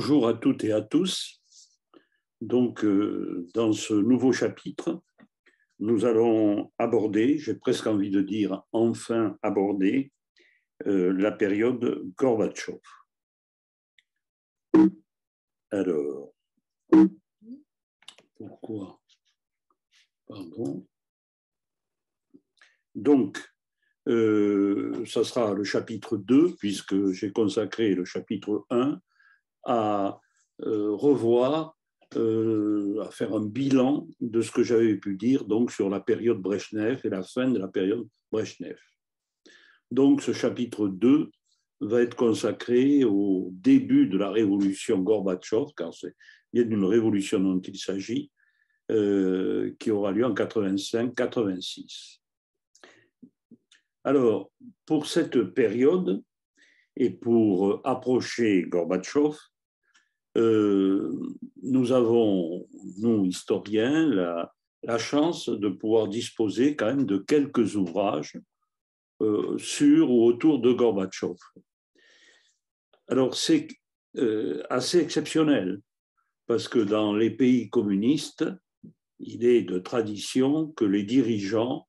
Bonjour à toutes et à tous. Donc, euh, dans ce nouveau chapitre, nous allons aborder, j'ai presque envie de dire enfin aborder, euh, la période Gorbatchev. Alors, pourquoi? Pardon. Donc, euh, ça sera le chapitre 2, puisque j'ai consacré le chapitre 1 à euh, revoir, euh, à faire un bilan de ce que j'avais pu dire donc sur la période Brezhnev et la fin de la période Brezhnev. Donc ce chapitre 2 va être consacré au début de la révolution Gorbatchev, car c'est bien d'une révolution dont il s'agit, euh, qui aura lieu en 85-86. Alors, pour cette période, et pour approcher Gorbatchev, euh, nous avons, nous historiens, la, chance de pouvoir disposer quand même de quelques ouvrages euh, sur ou autour de Gorbatchev. Alors c'est euh, assez exceptionnel parce que dans les pays communistes, il est de tradition que les dirigeants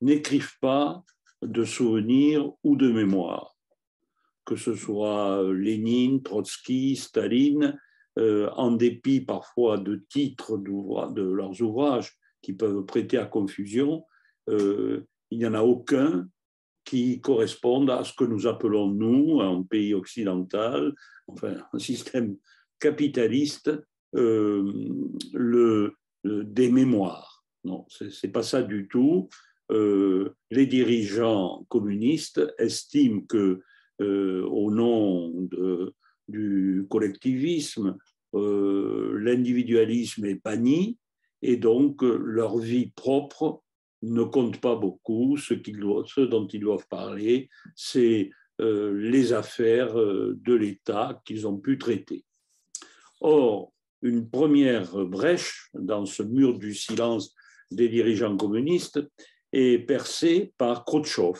n'écrivent pas de souvenirs ou de mémoires que ce soit Lénine, Trotsky, Staline, euh, en dépit parfois de titres de leurs ouvrages qui peuvent prêter à confusion, euh, il n'y en a aucun qui corresponde à ce que nous appelons, nous, un pays occidental, enfin un système capitaliste, euh, le, des mémoires. Non, ce n'est pas ça du tout. les dirigeants communistes estiment que euh, au nom du collectivisme, euh, l'individualisme est banni et donc leur vie propre ne compte pas beaucoup. Ce, ce dont ils doivent parler, c'est euh, les affaires de l'État qu'ils ont pu traiter. Or, une première brèche dans ce mur du silence des dirigeants communistes est percée par Khrouchtchev,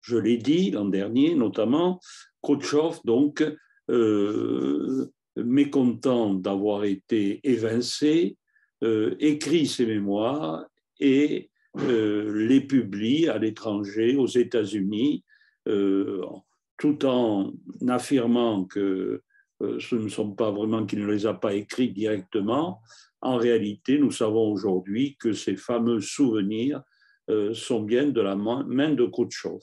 je l'ai dit l'an dernier, notamment, Khrouchtchev, donc, euh, mécontent d'avoir été évincé, euh, écrit ses mémoires et euh, les publie à l'étranger, aux États-Unis, tout en affirmant que ce ne sont pas vraiment qu'il ne les a pas écrits directement. En réalité, nous savons aujourd'hui que ces fameux souvenirs sont bien de la main de Khrouchtchev.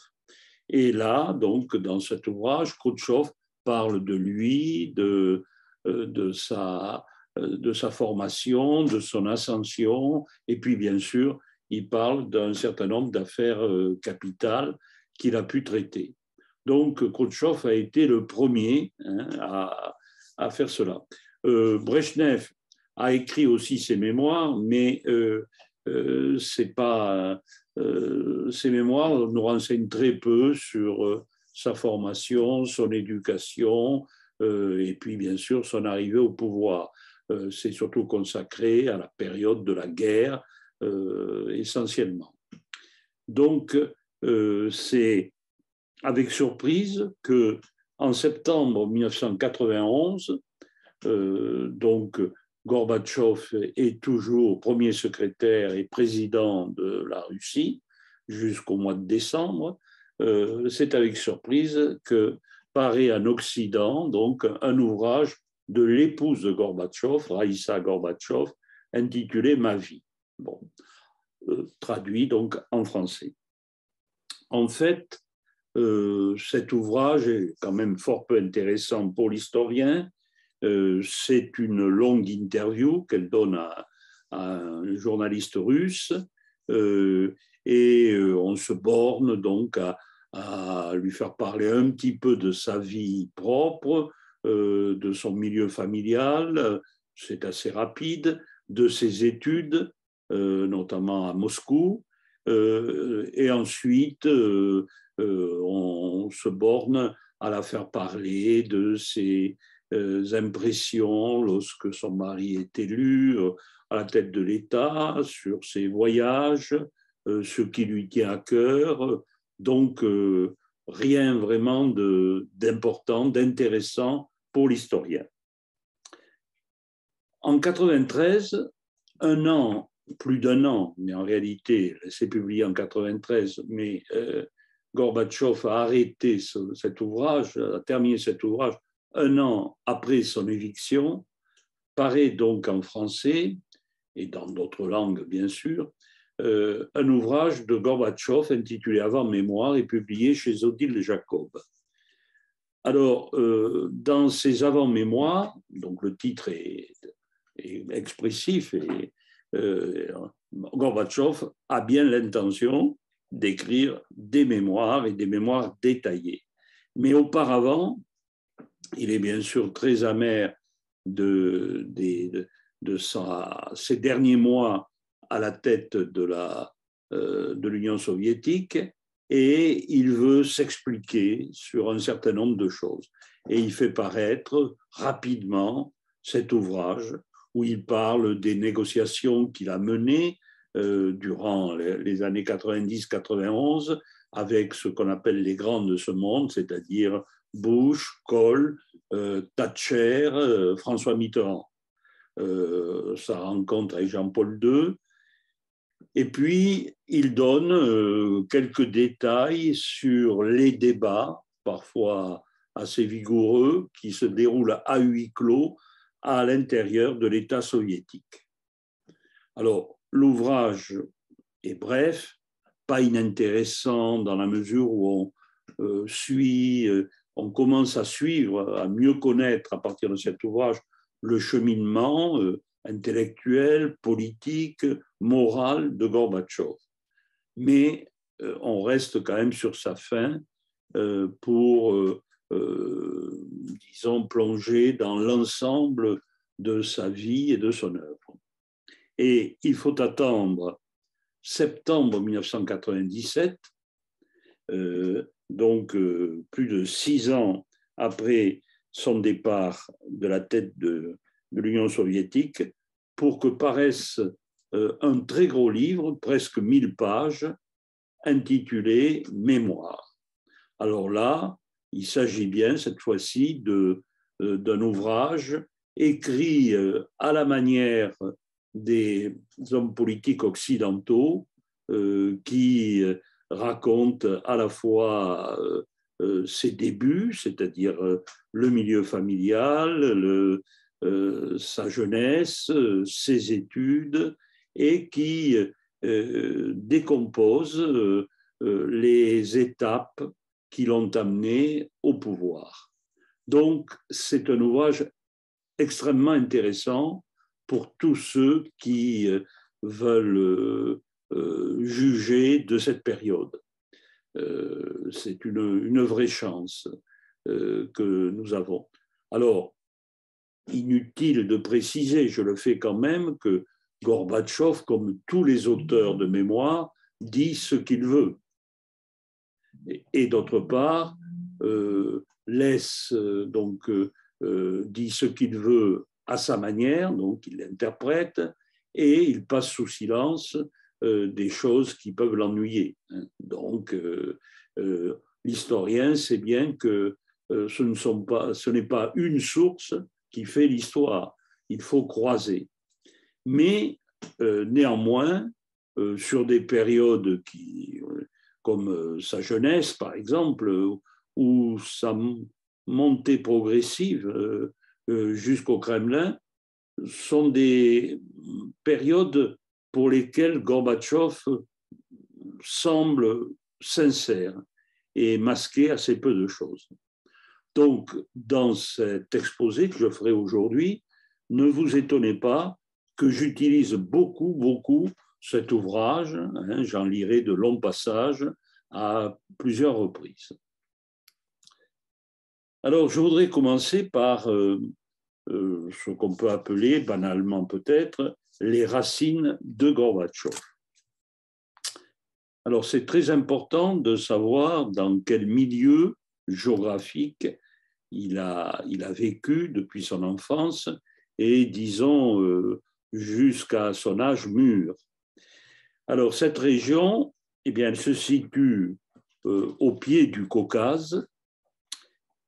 Et là, donc, dans cet ouvrage, Khrouchtchev parle de lui, de, euh, euh, de sa formation, de son ascension, et puis bien sûr, il parle d'un certain nombre d'affaires euh, capitales qu'il a pu traiter. Donc, Khrouchtchev a été le premier hein, à, à, faire cela. Euh, Brezhnev a écrit aussi ses mémoires, mais euh, euh, c'est pas euh, ces mémoires nous renseignent très peu sur euh, sa formation, son éducation euh, et puis bien sûr son arrivée au pouvoir. C'est surtout consacré à la période de la guerre essentiellement. Donc c'est avec surprise que en septembre 1991, donc Gorbatchev est toujours premier secrétaire et président de la Russie jusqu'au mois de décembre. Euh, c'est avec surprise que paraît en Occident donc un ouvrage de l'épouse de Gorbatchev, Raïssa Gorbatchev, intitulé Ma vie. Bon, euh, traduit donc en français. En fait, euh, cet ouvrage est quand même fort peu intéressant pour l'historien c'est une longue interview qu'elle donne à, un journaliste russe euh, et euh, on se borne donc à, lui faire parler un petit peu de sa vie propre, de son milieu familial, c'est assez rapide, de ses études, notamment à Moscou, et ensuite on, se borne à la faire parler de ses, euh, impressions lorsque son mari est élu euh, à la tête de l'État, sur ses voyages, euh, ce qui lui tient à cœur. Donc, rien vraiment d'important, d'intéressant pour l'historien. En 93, un an, plus d'un an, mais en réalité, c'est publié en 93, mais euh, Gorbatchev a arrêté cet ouvrage, a terminé cet ouvrage un an après son éviction, paraît donc en français et dans d'autres langues, bien sûr, euh, un ouvrage de Gorbatchev intitulé Avant mémoire et publié chez Odile Jacob. Alors, euh, dans ces avant-mémoires, donc le titre est, expressif et euh, Gorbatchev a bien l'intention d'écrire des mémoires et des mémoires détaillées. Mais auparavant, il est bien sûr très amer de, de, de ces derniers mois à la tête de euh, l'Union soviétique et il veut s'expliquer sur un certain nombre de choses. Et il fait paraître rapidement cet ouvrage où il parle des négociations qu'il a menées euh, durant les, années 90-91 avec ce qu'on appelle les grands de ce monde, c'est-à-dire Bush, Kohl, euh, Thatcher, euh, François Mitterrand. sa rencontre avec Jean-Paul II, et puis, il donne euh, quelques détails sur les débats, parfois assez vigoureux, qui se déroulent à huis clos à l'intérieur de l'État soviétique. Alors, l'ouvrage est bref, pas inintéressant dans la mesure où on euh, suit, euh, on commence à suivre, à mieux connaître à partir de cet ouvrage le cheminement intellectuel, politique, moral de Gorbatchev. Mais euh, on reste quand même sur sa fin euh, pour, euh, disons, plonger dans l'ensemble de sa vie et de son œuvre. Et il faut attendre septembre 1997, donc plus de six ans après son départ de la tête de, l'Union soviétique, pour que paraisse euh, un très gros livre, presque 1000 pages, intitulé Mémoire. Alors là, il s'agit bien cette fois-ci euh, d'un ouvrage écrit euh, à la manière des hommes politiques occidentaux qui racontent à la fois ses débuts, c'est-à-dire le milieu familial, euh, sa jeunesse, euh, ses études, et qui euh, décompose les étapes qui l'ont amené au pouvoir. Donc, c'est un ouvrage extrêmement intéressant pour tous ceux qui veulent juger de cette période. c'est une, vraie chance que nous avons. Alors, inutile de préciser, je le fais quand même, que Gorbatchev, comme tous les auteurs de mémoire, dit ce qu'il veut. Et, d'autre part, euh, laisse euh, donc euh, dit ce qu'il veut à sa manière, donc il l'interprète, et il passe sous silence des choses qui peuvent l'ennuyer. Donc, l'historien sait bien que ce n'est pas une source, qui fait l'histoire. Il faut croiser. Mais euh, néanmoins, euh, sur des périodes qui, comme euh, sa jeunesse, par exemple, ou sa montée progressive jusqu'au Kremlin, sont des périodes pour lesquelles Gorbatchev semble sincère et masquer assez peu de choses. Donc, dans cet exposé que je ferai aujourd'hui, ne vous étonnez pas que j'utilise beaucoup, beaucoup cet ouvrage. Hein, J'en lirai de longs passages à plusieurs reprises. Alors, je voudrais commencer par euh, euh, ce qu'on peut appeler, banalement peut-être, les racines de Gorbatchev. Alors, c'est très important de savoir dans quel milieu géographique il a, il a vécu depuis son enfance et, disons, euh, jusqu'à son âge mûr. Alors, cette région, eh bien, elle se situe euh, au pied du Caucase,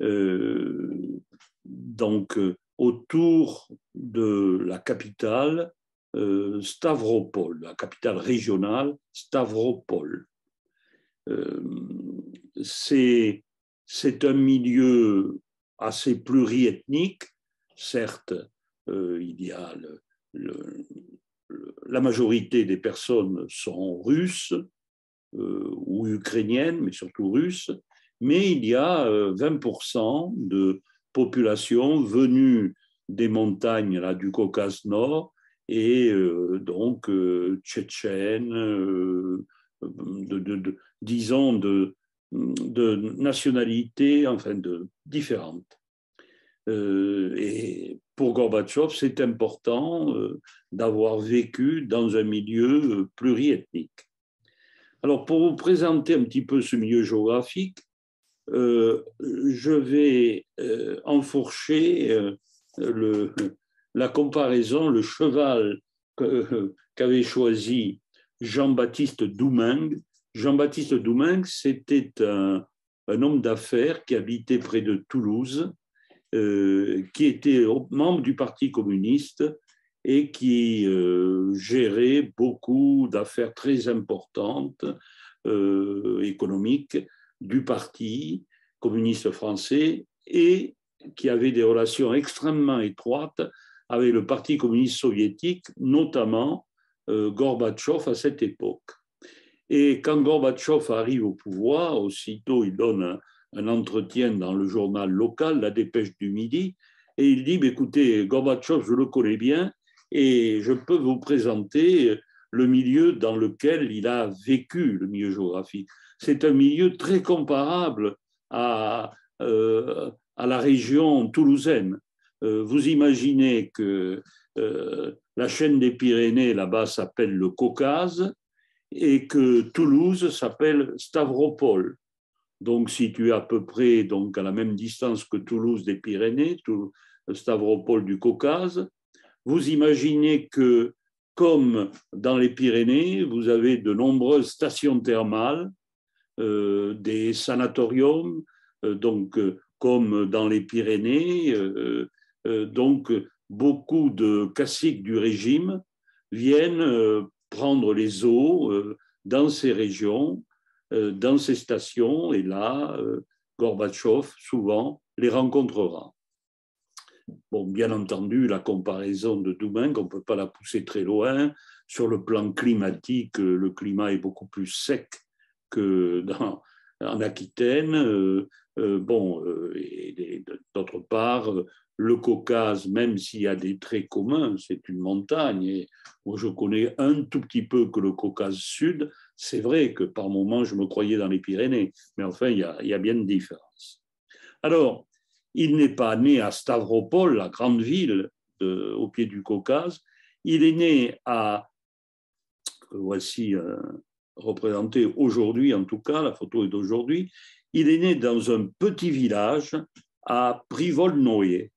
euh, donc autour de la capitale Stavropol, la capitale régionale Stavropol. C'est un milieu assez pluriethnique, certes, il y a la majorité des personnes sont russes ou ukrainiennes, mais surtout russes, mais il y a 20% de population venue des montagnes là, du Caucase Nord et donc tchétchènes, de, disons de, de nationalités enfin de, différentes. et pour Gorbatchev, c'est important d'avoir vécu dans un milieu pluriethnique. Alors, pour vous présenter un petit peu ce milieu géographique, euh, je vais euh, enfourcher euh, le, la comparaison, le cheval qu'avait choisi Jean-Baptiste Doumingue. Jean-Baptiste Doumingue, c'était un, un, homme d'affaires qui habitait près de Toulouse, qui était membre du Parti communiste et qui gérait beaucoup d'affaires très importantes économiques du Parti communiste français et qui avait des relations extrêmement étroites avec le Parti communiste soviétique, notamment euh, Gorbatchev à cette époque. Et quand Gorbatchev arrive au pouvoir, aussitôt il donne un, entretien dans le journal local, La Dépêche du Midi, et il dit, écoutez, Gorbatchev, je le connais bien, et je peux vous présenter le milieu dans lequel il a vécu, le milieu géographique c'est un milieu très comparable à, euh, à la région toulousaine. Euh, vous imaginez que euh, la chaîne des Pyrénées là-bas s'appelle le Caucase et que Toulouse s'appelle Stavropol. Donc situé à peu près donc à la même distance que Toulouse des Pyrénées, Stavropol du Caucase. Vous imaginez que comme dans les Pyrénées, vous avez de nombreuses stations thermales euh, des sanatoriums, donc comme dans les Pyrénées, donc beaucoup de caciques du régime viennent prendre les eaux dans ces régions, dans ces stations, et là, Gorbatchev, souvent, les rencontrera. Bon, bien entendu, la comparaison de Doumain, on ne peut pas la pousser très loin. Sur le plan climatique, le climat est beaucoup plus sec que en Aquitaine. Euh, euh, bon, euh, et, d'autre part, le Caucase, même s'il y a des traits communs, c'est une montagne. Et moi, je connais un tout petit peu que le Caucase Sud. C'est vrai que par moments, je me croyais dans les Pyrénées, mais enfin, il y a, bien de différences. Alors, il n'est pas né à Stavropol, la grande ville au pied du Caucase. Il est né à, voici représenté aujourd'hui, en tout cas, la photo est d'aujourd'hui, il est né dans un petit village à Privolnoye,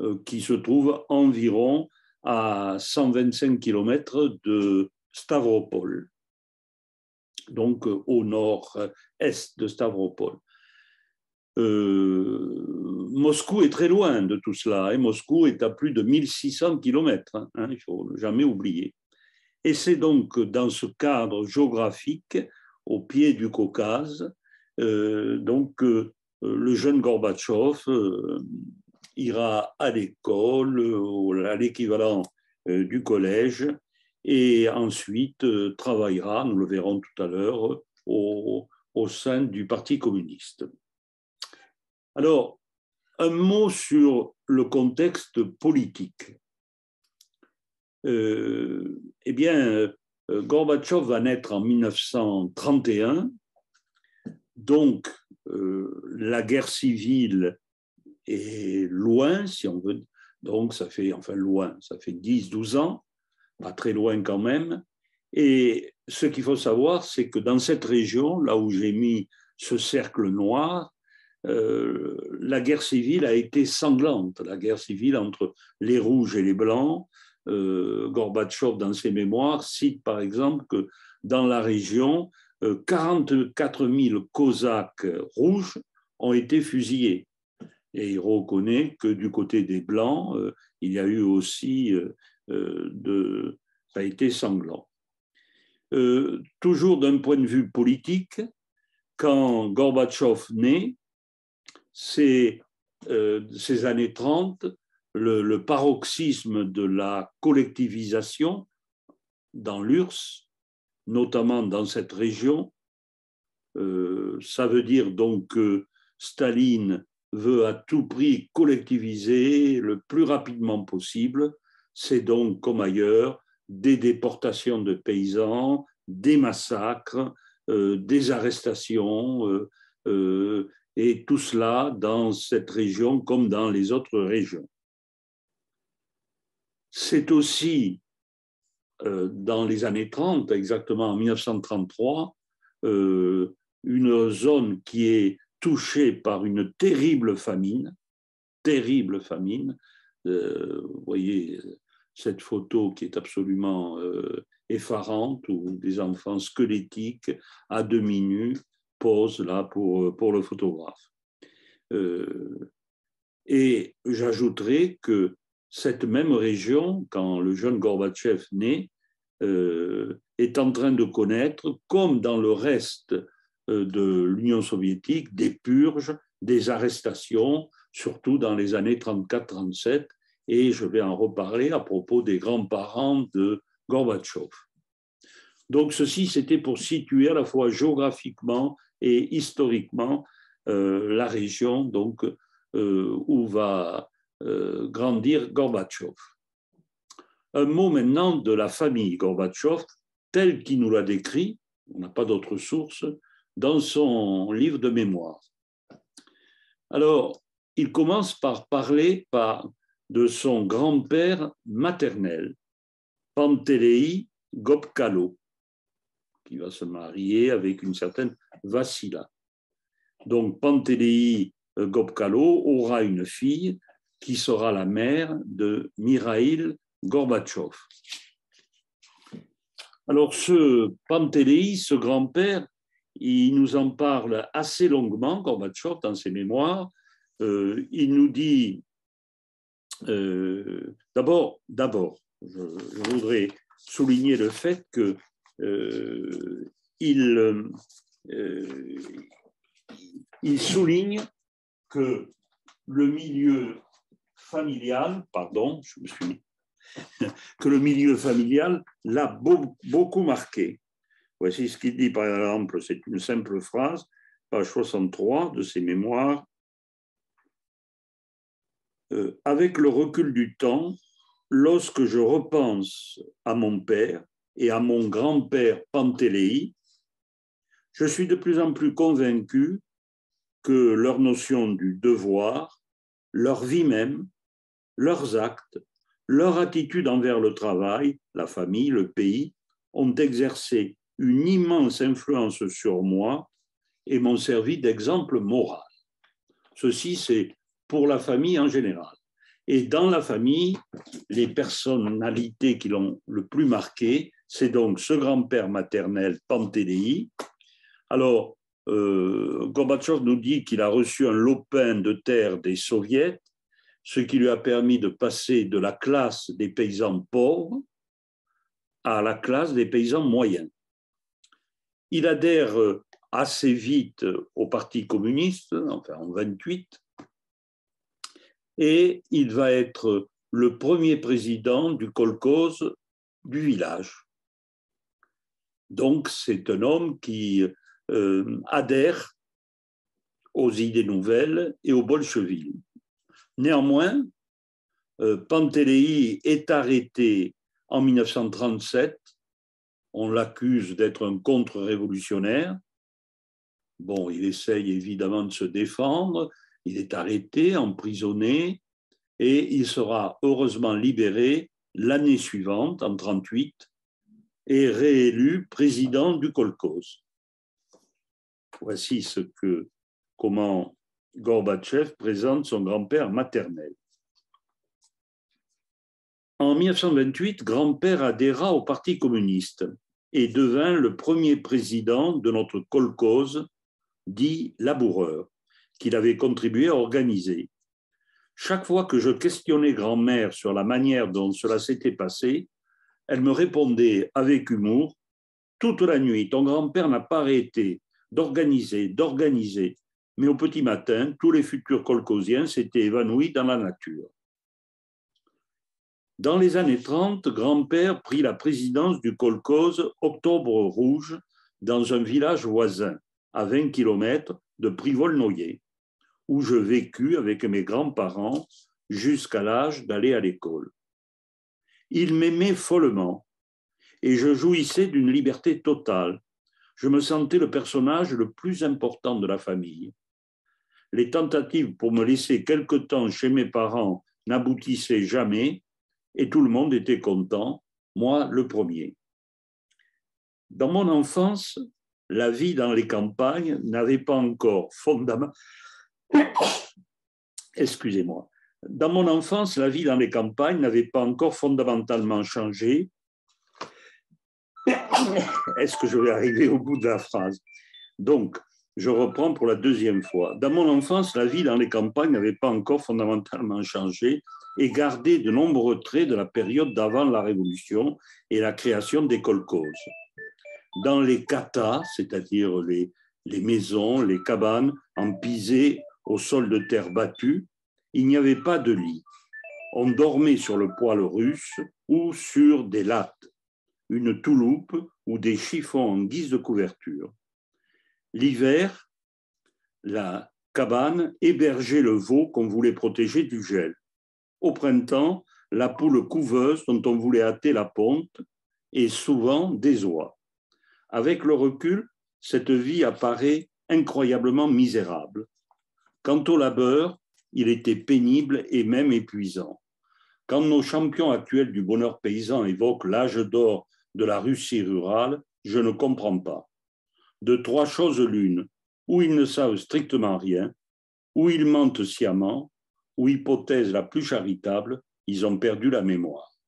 euh, qui se trouve environ à 125 km de Stavropol, donc euh, au nord-est de Stavropol. Euh, Moscou est très loin de tout cela, et hein. Moscou est à plus de 1600 km, hein, il ne faut jamais oublier. Et c'est donc dans ce cadre géographique, au pied du Caucase, euh, donc euh, le jeune Gorbatchev euh, ira à l'école, à l'équivalent du collège, et ensuite travaillera, nous le verrons tout à l'heure, au, au sein du Parti communiste. Alors, un mot sur le contexte politique. Euh, eh bien, euh, Gorbatchev va naître en 1931, donc euh, la guerre civile est loin, si on veut, donc ça fait, enfin loin, ça fait 10-12 ans, pas très loin quand même. Et ce qu'il faut savoir, c'est que dans cette région, là où j'ai mis ce cercle noir, la guerre civile a été sanglante, la guerre civile entre les rouges et les blancs, Gorbatchev, dans ses mémoires, cite par exemple que dans la région, 44 euh, 000 Cosaques rouges ont été fusillés. Et il reconnaît que du côté des Blancs, euh, il y a eu aussi euh, de. Ça a été sanglant. toujours d'un point de vue politique, quand Gorbatchev naît, ces années 30, le, paroxysme de la collectivisation dans l'URSS, notamment dans cette région. Euh, ça veut dire donc que Staline veut à tout prix collectiviser le plus rapidement possible. C'est donc, comme ailleurs, des déportations de paysans, des massacres, euh, des arrestations, euh, et tout cela dans cette région comme dans les autres régions. C'est aussi euh, dans les années 30, exactement en 1933, euh, une zone qui est touchée par une terrible famine, terrible famine. Euh, vous voyez cette photo qui est absolument effarante, où des enfants squelettiques à demi nus posent là pour, pour le photographe. et j'ajouterai que cette même région, quand le jeune Gorbatchev naît, euh, est en train de connaître, comme dans le reste euh, de l'Union soviétique, des purges, des arrestations, surtout dans les années 34-37, et je vais en reparler à propos des grands-parents de Gorbatchev. Donc ceci, c'était pour situer à la fois géographiquement et historiquement euh, la région donc, où va grandir Gorbatchev. Un mot maintenant de la famille Gorbatchev, tel qu'il nous l'a décrit, on n'a pas d'autre source, dans son livre de mémoire. Alors, il commence par parler par, de son grand-père maternel, Pantelei Gopkalo, qui va se marier avec une certaine Vassila. Donc, Pantelei Gopkalo aura une fille qui sera la mère de Mirail Gorbatchev. Alors ce Pantelei, ce grand-père, il nous en parle assez longuement, Gorbatchev, dans ses mémoires. Euh, il nous dit, euh, d'abord, je, voudrais souligner le fait que euh, il souligne que le milieu familial, pardon, je me suis que le milieu familial l'a beaucoup marqué. Voici ce qu'il dit, par exemple, c'est une simple phrase, page 63 de ses mémoires. Euh, avec le recul du temps, lorsque je repense à mon père et à mon grand-père Pantéléi, je suis de plus en plus convaincu que leur notion du devoir, leur vie même, leurs actes, leur attitude envers le travail, la famille, le pays, ont exercé une immense influence sur moi et m'ont servi d'exemple moral. Ceci, c'est pour la famille en général. Et dans la famille, les personnalités qui l'ont le plus marqué, c'est donc ce grand-père maternel, Pantéléi. Alors, euh, Gorbatchev nous dit qu'il a reçu un lopin de terre des soviets ce qui lui a permis de passer de la classe des paysans pauvres à la classe des paysans moyens. Il adhère assez vite au Parti communiste, enfin en 28, et il va être le premier président du kolkhoz du village. Donc c'est un homme qui euh, adhère aux idées nouvelles et au bolchevisme. Néanmoins, euh, Pantéléi est arrêté en 1937. On l'accuse d'être un contre-révolutionnaire. Bon, il essaye évidemment de se défendre. Il est arrêté, emprisonné, et il sera heureusement libéré l'année suivante, en 1938, et réélu président du kolkhoz. Voici ce que, comment Gorbatchev présente son grand-père maternel. En 1928, grand-père adhéra au Parti communiste et devint le premier président de notre kolkhoz, dit laboureur, qu'il avait contribué à organiser. Chaque fois que je questionnais grand-mère sur la manière dont cela s'était passé, elle me répondait avec humour Toute la nuit, ton grand-père n'a pas arrêté d'organiser, d'organiser, mais au petit matin, tous les futurs colcosiens s'étaient évanouis dans la nature. Dans les années 30, grand-père prit la présidence du colcose Octobre Rouge dans un village voisin, à 20 km de Privol-Noyer où je vécus avec mes grands-parents jusqu'à l'âge d'aller à l'école. Ils m'aimaient follement et je jouissais d'une liberté totale. Je me sentais le personnage le plus important de la famille. Les tentatives pour me laisser quelque temps chez mes parents n'aboutissaient jamais et tout le monde était content, moi le premier. Dans mon enfance, la vie dans les campagnes n'avait pas encore fondamentalement changé. Est-ce que je vais arriver au bout de la phrase? Donc, je reprends pour la deuxième fois. Dans mon enfance, la vie dans les campagnes n'avait pas encore fondamentalement changé et gardait de nombreux traits de la période d'avant la Révolution et la création des colcoses. Dans les katas, c'est-à-dire les, les maisons, les cabanes en pisé au sol de terre battue, il n'y avait pas de lit. On dormait sur le poêle russe ou sur des lattes, une touloupe ou des chiffons en guise de couverture. L'hiver, la cabane hébergeait le veau qu'on voulait protéger du gel. Au printemps, la poule couveuse dont on voulait hâter la ponte et souvent des oies. Avec le recul, cette vie apparaît incroyablement misérable. Quant au labeur, il était pénible et même épuisant. Quand nos champions actuels du bonheur paysan évoquent l'âge d'or de la Russie rurale, je ne comprends pas. De trois choses l'une, ou ils ne savent strictement rien, ou ils mentent sciemment, ou hypothèse la plus charitable, ils ont perdu la mémoire.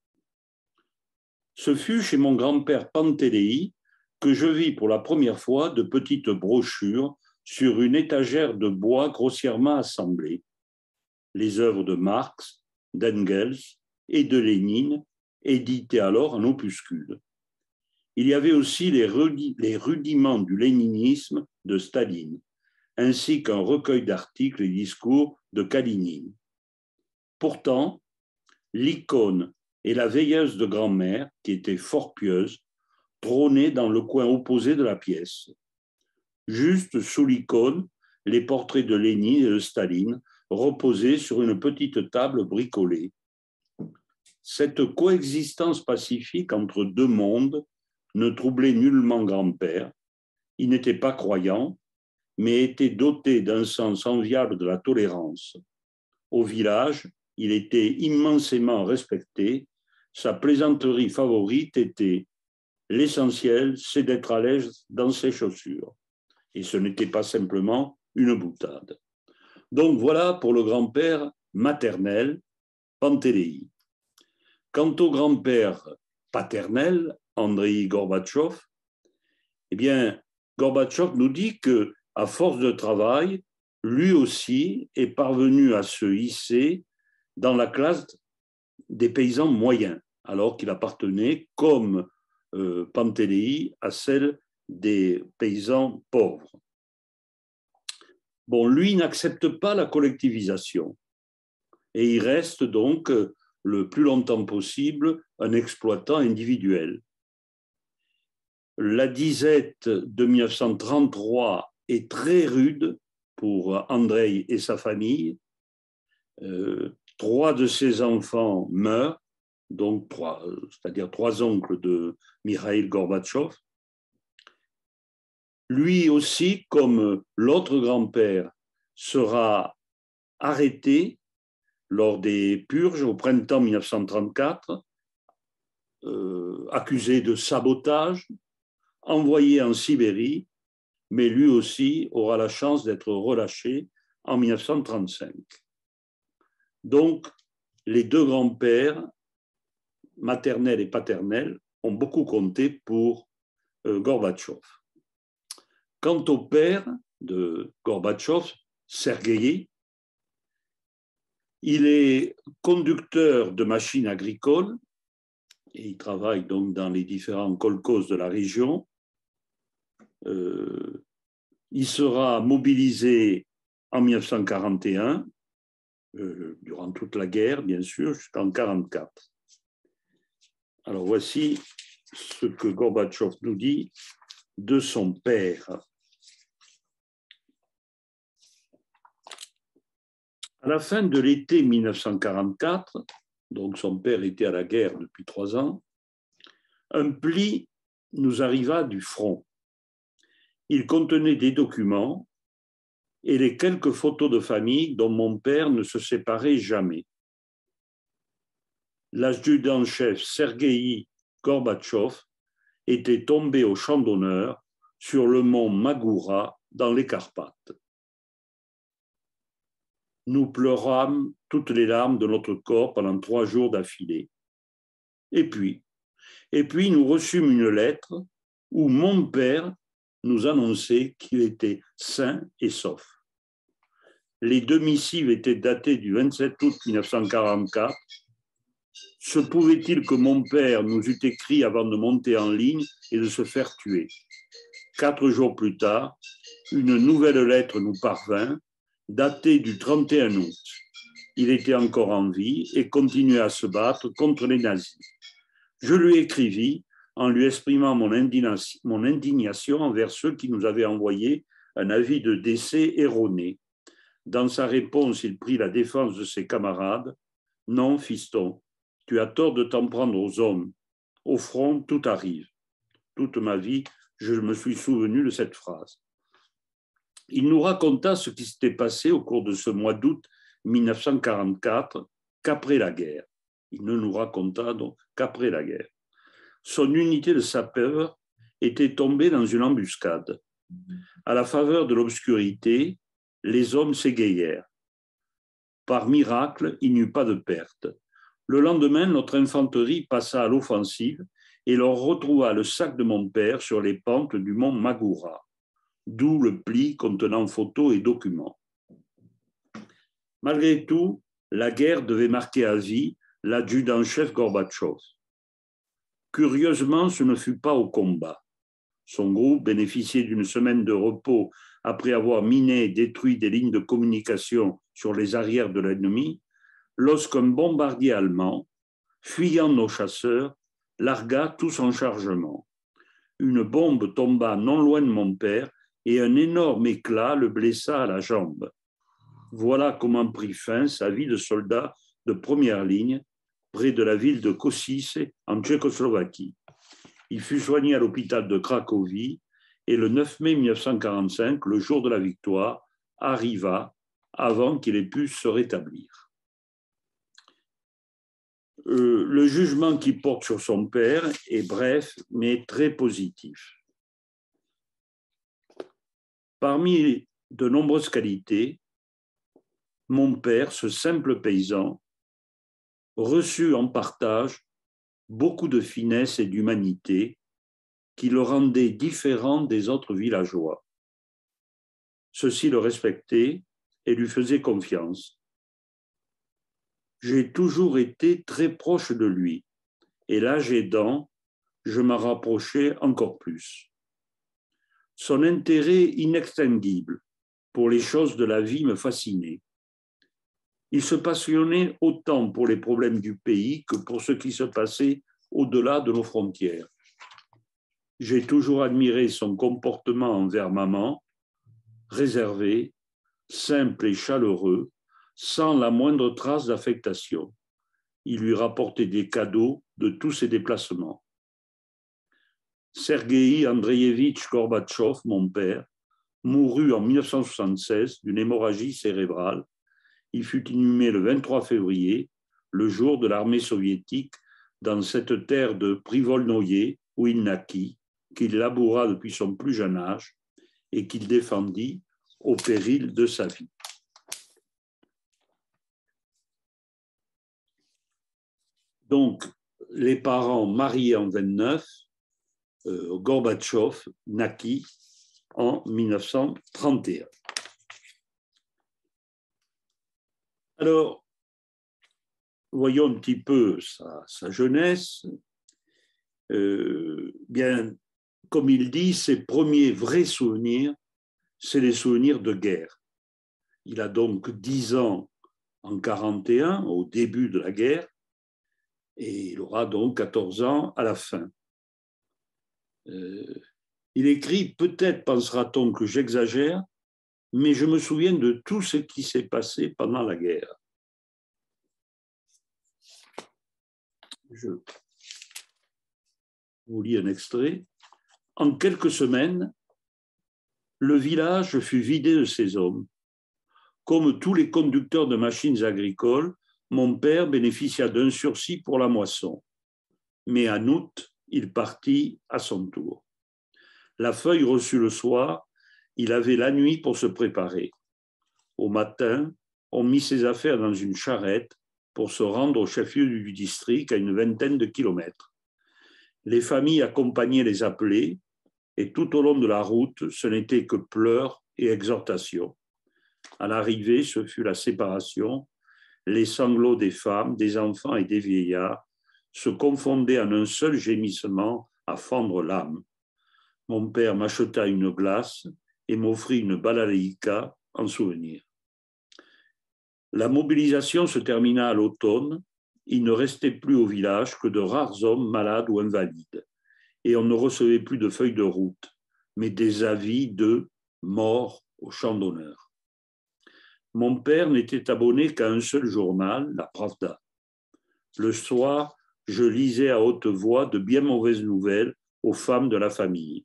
Ce fut chez mon grand-père Pantéléi que je vis pour la première fois de petites brochures sur une étagère de bois grossièrement assemblée. Les œuvres de Marx, d'Engels et de Lénine, éditées alors en opuscules. Il y avait aussi les, rudiments du léninisme de Staline, ainsi qu'un recueil d'articles et discours de Kalinine. Pourtant, l'icône et la veilleuse de grand-mère, qui était fort pieuse, trônaient dans le coin opposé de la pièce. Juste sous l'icône, les portraits de Lénine et de Staline reposaient sur une petite table bricolée. Cette coexistence pacifique entre deux mondes ne troublait nullement grand-père. Il n'était pas croyant, mais était doté d'un sens enviable de la tolérance. Au village, il était immensément respecté. Sa plaisanterie favorite était L'essentiel, c'est d'être à l'aise dans ses chaussures et ce n'était pas simplement une boutade. Donc voilà pour le grand-père maternel, Pantéléi. Quant au grand-père paternel, Andrei Gorbatchev, eh bien, Gorbatchev nous dit que, à force de travail, lui aussi est parvenu à se hisser dans la classe des paysans moyens, alors qu'il appartenait, comme euh, à celle des paysans pauvres. Bon, lui n'accepte pas la collectivisation et il reste donc le plus longtemps possible un exploitant individuel. La disette de 1933 est très rude pour Andrei et sa famille. Euh, trois de ses enfants meurent, donc trois, c'est-à-dire trois oncles de Mikhail Gorbatchev. Lui aussi, comme l'autre grand-père, sera arrêté lors des purges au printemps 1934, euh, accusé de sabotage, envoyé en Sibérie, mais lui aussi aura la chance d'être relâché en 1935. Donc, les deux grands-pères, maternels et paternels, ont beaucoup compté pour euh, Gorbatchev. Quant au père de Gorbatchev, Sergueï, Il est conducteur de machines agricoles et il travaille donc dans les différents colcos de la région. Euh, il sera mobilisé en 1941, euh, durant toute la guerre, bien sûr, jusqu'en 1944. Alors voici ce que Gorbatchev nous dit de son père. À la fin de l'été 1944, donc son père était à la guerre depuis trois ans, un pli nous arriva du front. Il contenait des documents et les quelques photos de famille dont mon père ne se séparait jamais. L'adjudant-chef Sergueï Gorbatchev était tombé au champ d'honneur sur le mont Magoura dans les Carpates. Nous pleurâmes toutes les larmes de notre corps pendant trois jours d'affilée. Et puis, et puis nous reçûmes une lettre où mon père nous annonçait qu'il était sain et sauf. Les deux missives étaient datées du 27 août 1944. Se pouvait-il que mon père nous eût écrit avant de monter en ligne et de se faire tuer? Quatre jours plus tard, une nouvelle lettre nous parvint, datée du 31 août. Il était encore en vie et continuait à se battre contre les nazis. Je lui écrivis en lui exprimant mon indignation, envers ceux qui nous avaient envoyé un avis de décès erroné. Dans sa réponse, il prit la défense de ses camarades. Non, fiston, tu as tort de t'en prendre aux hommes. Au front, tout arrive. Toute ma vie, je me suis souvenu de cette phrase. Il nous raconta ce qui s'était passé au cours de ce mois d'août 1944, qu'après la guerre. Il ne nous raconta donc qu'après la guerre son unité de sapeur était tombée dans une embuscade. À la faveur de l'obscurité, les hommes s'égayèrent. Par miracle, il n'y eut pas de perte. Le lendemain, notre infanterie passa à l'offensive et l'on retrouva le sac de mon père sur les pentes du mont Magoura, d'où le pli contenant photos et documents. Malgré tout, la guerre devait marquer à vie l'adjudant-chef Gorbatchev. Curieusement, ce ne fut pas au combat. Son groupe bénéficiait d'une semaine de repos après avoir miné et détruit des lignes de communication sur les arrières de l'ennemi, lorsqu'un bombardier allemand, fuyant nos chasseurs, largua tout son chargement. Une bombe tomba non loin de mon père et un énorme éclat le blessa à la jambe. Voilà comment prit fin sa vie de soldat de première ligne près de la ville de Kosice, en Tchécoslovaquie. Il fut soigné à l'hôpital de Cracovie et le 9 mai 1945, le jour de la victoire, arriva avant qu'il ait pu se rétablir. Euh, le jugement qu'il porte sur son père est bref mais très positif. Parmi de nombreuses qualités, mon père, ce simple paysan, reçut en partage beaucoup de finesse et d'humanité qui le rendaient différent des autres villageois. Ceux-ci le respectaient et lui faisaient confiance. J'ai toujours été très proche de lui, et l'âge aidant, je m'en rapprochais encore plus. Son intérêt inextinguible pour les choses de la vie me fascinait. Il se passionnait autant pour les problèmes du pays que pour ce qui se passait au-delà de nos frontières. J'ai toujours admiré son comportement envers maman, réservé, simple et chaleureux, sans la moindre trace d'affectation. Il lui rapportait des cadeaux de tous ses déplacements. Sergei Andreevitch Gorbatchev, mon père, mourut en 1976 d'une hémorragie cérébrale il fut inhumé le 23 février, le jour de l'armée soviétique, dans cette terre de Privolnoye où il naquit, qu'il laboura depuis son plus jeune âge et qu'il défendit au péril de sa vie. Donc, les parents mariés en 29, euh, Gorbatchev naquit en 1931. Alors, voyons un petit peu sa, jeunesse. Euh, bien, comme il dit, ses premiers vrais souvenirs, c'est les souvenirs de guerre. Il a donc 10 ans en 41, au début de la guerre, et il aura donc 14 ans à la fin. Euh, il écrit Peut-être pensera-t-on que j'exagère, mais je me souviens de tout ce qui s'est passé pendant la guerre. Je vous lis un extrait. En quelques semaines, le village fut vidé de ses hommes. Comme tous les conducteurs de machines agricoles, mon père bénéficia d'un sursis pour la moisson. Mais en août, il partit à son tour. La feuille reçue le soir, il avait la nuit pour se préparer. Au matin, on mit ses affaires dans une charrette pour se rendre au chef-lieu du district à une vingtaine de kilomètres. Les familles accompagnaient les appelés et tout au long de la route, ce n'était que pleurs et exhortations. À l'arrivée, ce fut la séparation. Les sanglots des femmes, des enfants et des vieillards se confondaient en un seul gémissement à fendre l'âme. Mon père m'acheta une glace et m'offrit une balalaïka en souvenir. La mobilisation se termina à l'automne. Il ne restait plus au village que de rares hommes malades ou invalides, et on ne recevait plus de feuilles de route, mais des avis de mort au champ d'honneur. Mon père n'était abonné qu'à un seul journal, la Pravda. Le soir, je lisais à haute voix de bien mauvaises nouvelles aux femmes de la famille.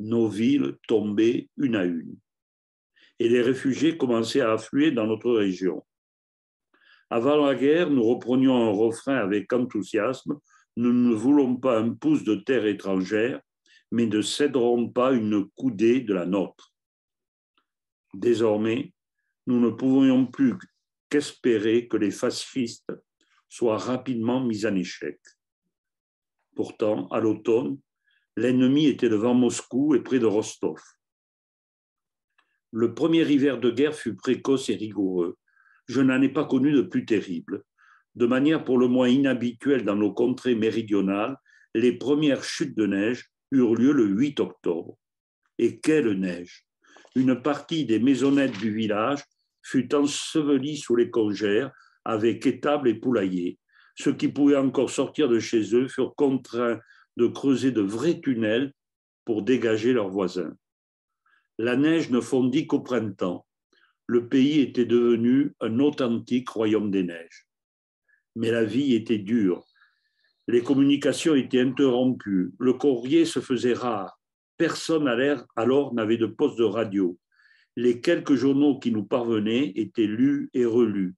Nos villes tombaient une à une et les réfugiés commençaient à affluer dans notre région. Avant la guerre, nous reprenions un refrain avec enthousiasme. Nous ne voulons pas un pouce de terre étrangère, mais ne céderons pas une coudée de la nôtre. Désormais, nous ne pouvions plus qu'espérer que les fascistes soient rapidement mis en échec. Pourtant, à l'automne, l'ennemi était devant Moscou et près de Rostov. Le premier hiver de guerre fut précoce et rigoureux. Je n'en ai pas connu de plus terrible. De manière pour le moins inhabituelle dans nos contrées méridionales, les premières chutes de neige eurent lieu le 8 octobre. Et quelle neige Une partie des maisonnettes du village fut ensevelie sous les congères avec étables et poulaillers. Ceux qui pouvaient encore sortir de chez eux furent contraints de creuser de vrais tunnels pour dégager leurs voisins. La neige ne fondit qu'au printemps. Le pays était devenu un authentique royaume des neiges. Mais la vie était dure. Les communications étaient interrompues. Le courrier se faisait rare. Personne alors n'avait de poste de radio. Les quelques journaux qui nous parvenaient étaient lus et relus.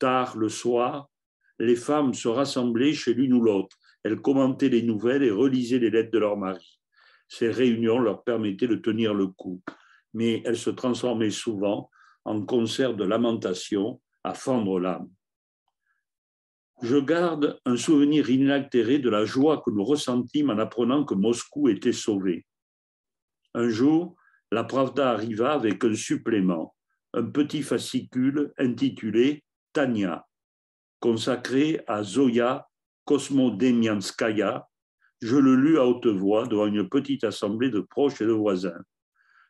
Tard le soir, les femmes se rassemblaient chez l'une ou l'autre. Elles commentaient les nouvelles et relisaient les lettres de leur mari. Ces réunions leur permettaient de tenir le coup, mais elles se transformaient souvent en concerts de lamentation à fendre l'âme. Je garde un souvenir inaltéré de la joie que nous ressentîmes en apprenant que Moscou était sauvé. Un jour, la Pravda arriva avec un supplément, un petit fascicule intitulé Tania, consacré à Zoya Kosmodemianskaya, je le lus à haute voix devant une petite assemblée de proches et de voisins.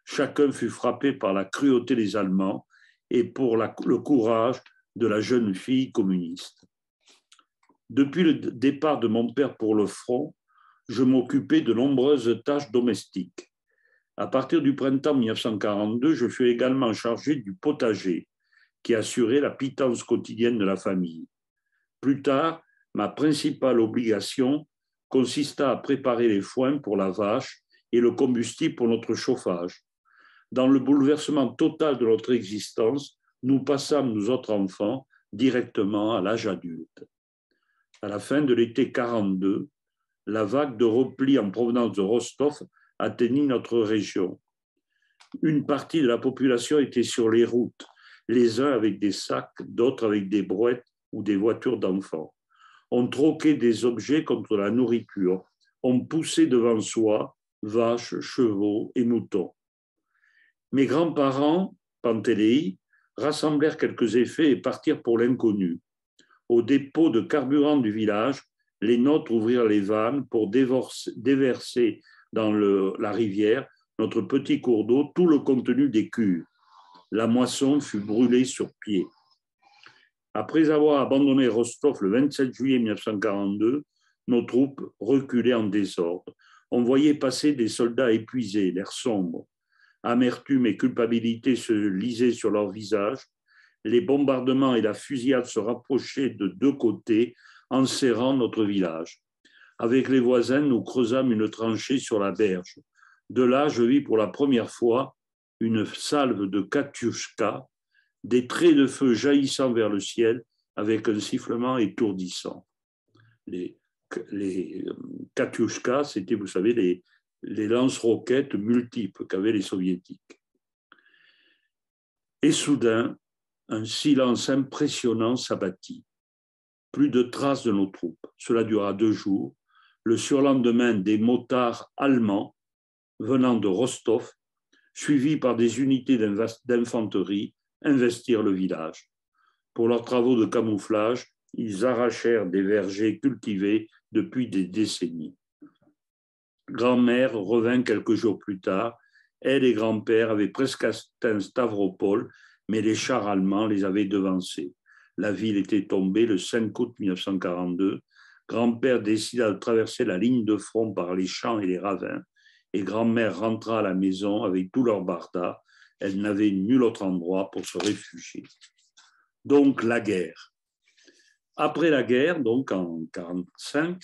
Chacun fut frappé par la cruauté des Allemands et pour le courage de la jeune fille communiste. Depuis le départ de mon père pour le front, je m'occupais de nombreuses tâches domestiques. À partir du printemps 1942, je fus également chargé du potager, qui assurait la pitance quotidienne de la famille. Plus tard, ma principale obligation consista à préparer les foins pour la vache et le combustible pour notre chauffage. Dans le bouleversement total de notre existence, nous passâmes, nous autres enfants, directement à l'âge adulte. À la fin de l'été 42, la vague de repli en provenance de Rostov atteignit notre région. Une partie de la population était sur les routes, les uns avec des sacs, d'autres avec des brouettes ou des voitures d'enfants on troquait des objets contre la nourriture, on poussait devant soi vaches, chevaux et moutons. Mes grands-parents, Pantéléi, rassemblèrent quelques effets et partirent pour l'inconnu. au dépôt de carburant du village, les nôtres ouvrirent les vannes pour déverser dans la rivière, notre petit cours d'eau, tout le contenu des cuves. La moisson fut brûlée sur pied. Après avoir abandonné Rostov le 27 juillet 1942, nos troupes reculaient en désordre. On voyait passer des soldats épuisés, l'air sombre. Amertume et culpabilité se lisaient sur leurs visages. Les bombardements et la fusillade se rapprochaient de deux côtés, enserrant notre village. Avec les voisins, nous creusâmes une tranchée sur la berge. De là, je vis pour la première fois une salve de Katyushka des traits de feu jaillissant vers le ciel avec un sifflement étourdissant. Les, les euh, c'était, vous savez, les, les lance-roquettes multiples qu'avaient les soviétiques. Et soudain, un silence impressionnant s'abattit. Plus de traces de nos troupes. Cela dura deux jours. Le surlendemain, des motards allemands venant de Rostov, suivis par des unités d'infanterie, investirent le village. Pour leurs travaux de camouflage, ils arrachèrent des vergers cultivés depuis des décennies. Grand-mère revint quelques jours plus tard. Elle et grand-père avaient presque atteint Stavropol, mais les chars allemands les avaient devancés. La ville était tombée le 5 août 1942. Grand-père décida de traverser la ligne de front par les champs et les ravins, et grand-mère rentra à la maison avec tout leur barda elle n'avait nul autre endroit pour se réfugier. Donc la guerre. Après la guerre, donc en 45,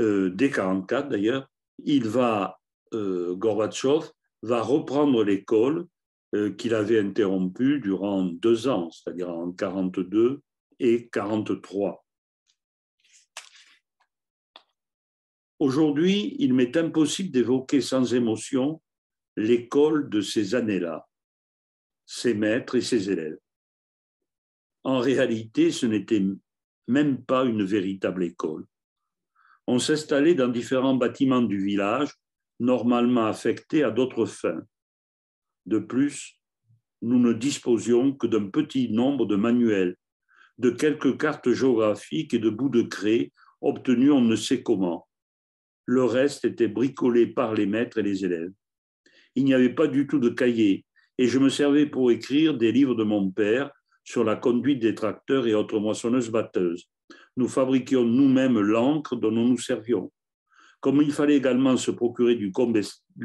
euh, dès 44 d'ailleurs, il va, euh, Gorbatchev va reprendre l'école euh, qu'il avait interrompue durant deux ans, c'est-à-dire en 42 et 43. Aujourd'hui, il m'est impossible d'évoquer sans émotion l'école de ces années-là, ses maîtres et ses élèves. En réalité, ce n'était même pas une véritable école. On s'installait dans différents bâtiments du village, normalement affectés à d'autres fins. De plus, nous ne disposions que d'un petit nombre de manuels, de quelques cartes géographiques et de bouts de craie obtenus on ne sait comment. Le reste était bricolé par les maîtres et les élèves il n'y avait pas du tout de cahier, et je me servais pour écrire des livres de mon père sur la conduite des tracteurs et autres moissonneuses-batteuses. Nous fabriquions nous-mêmes l'encre dont nous nous servions. Comme il fallait également se procurer du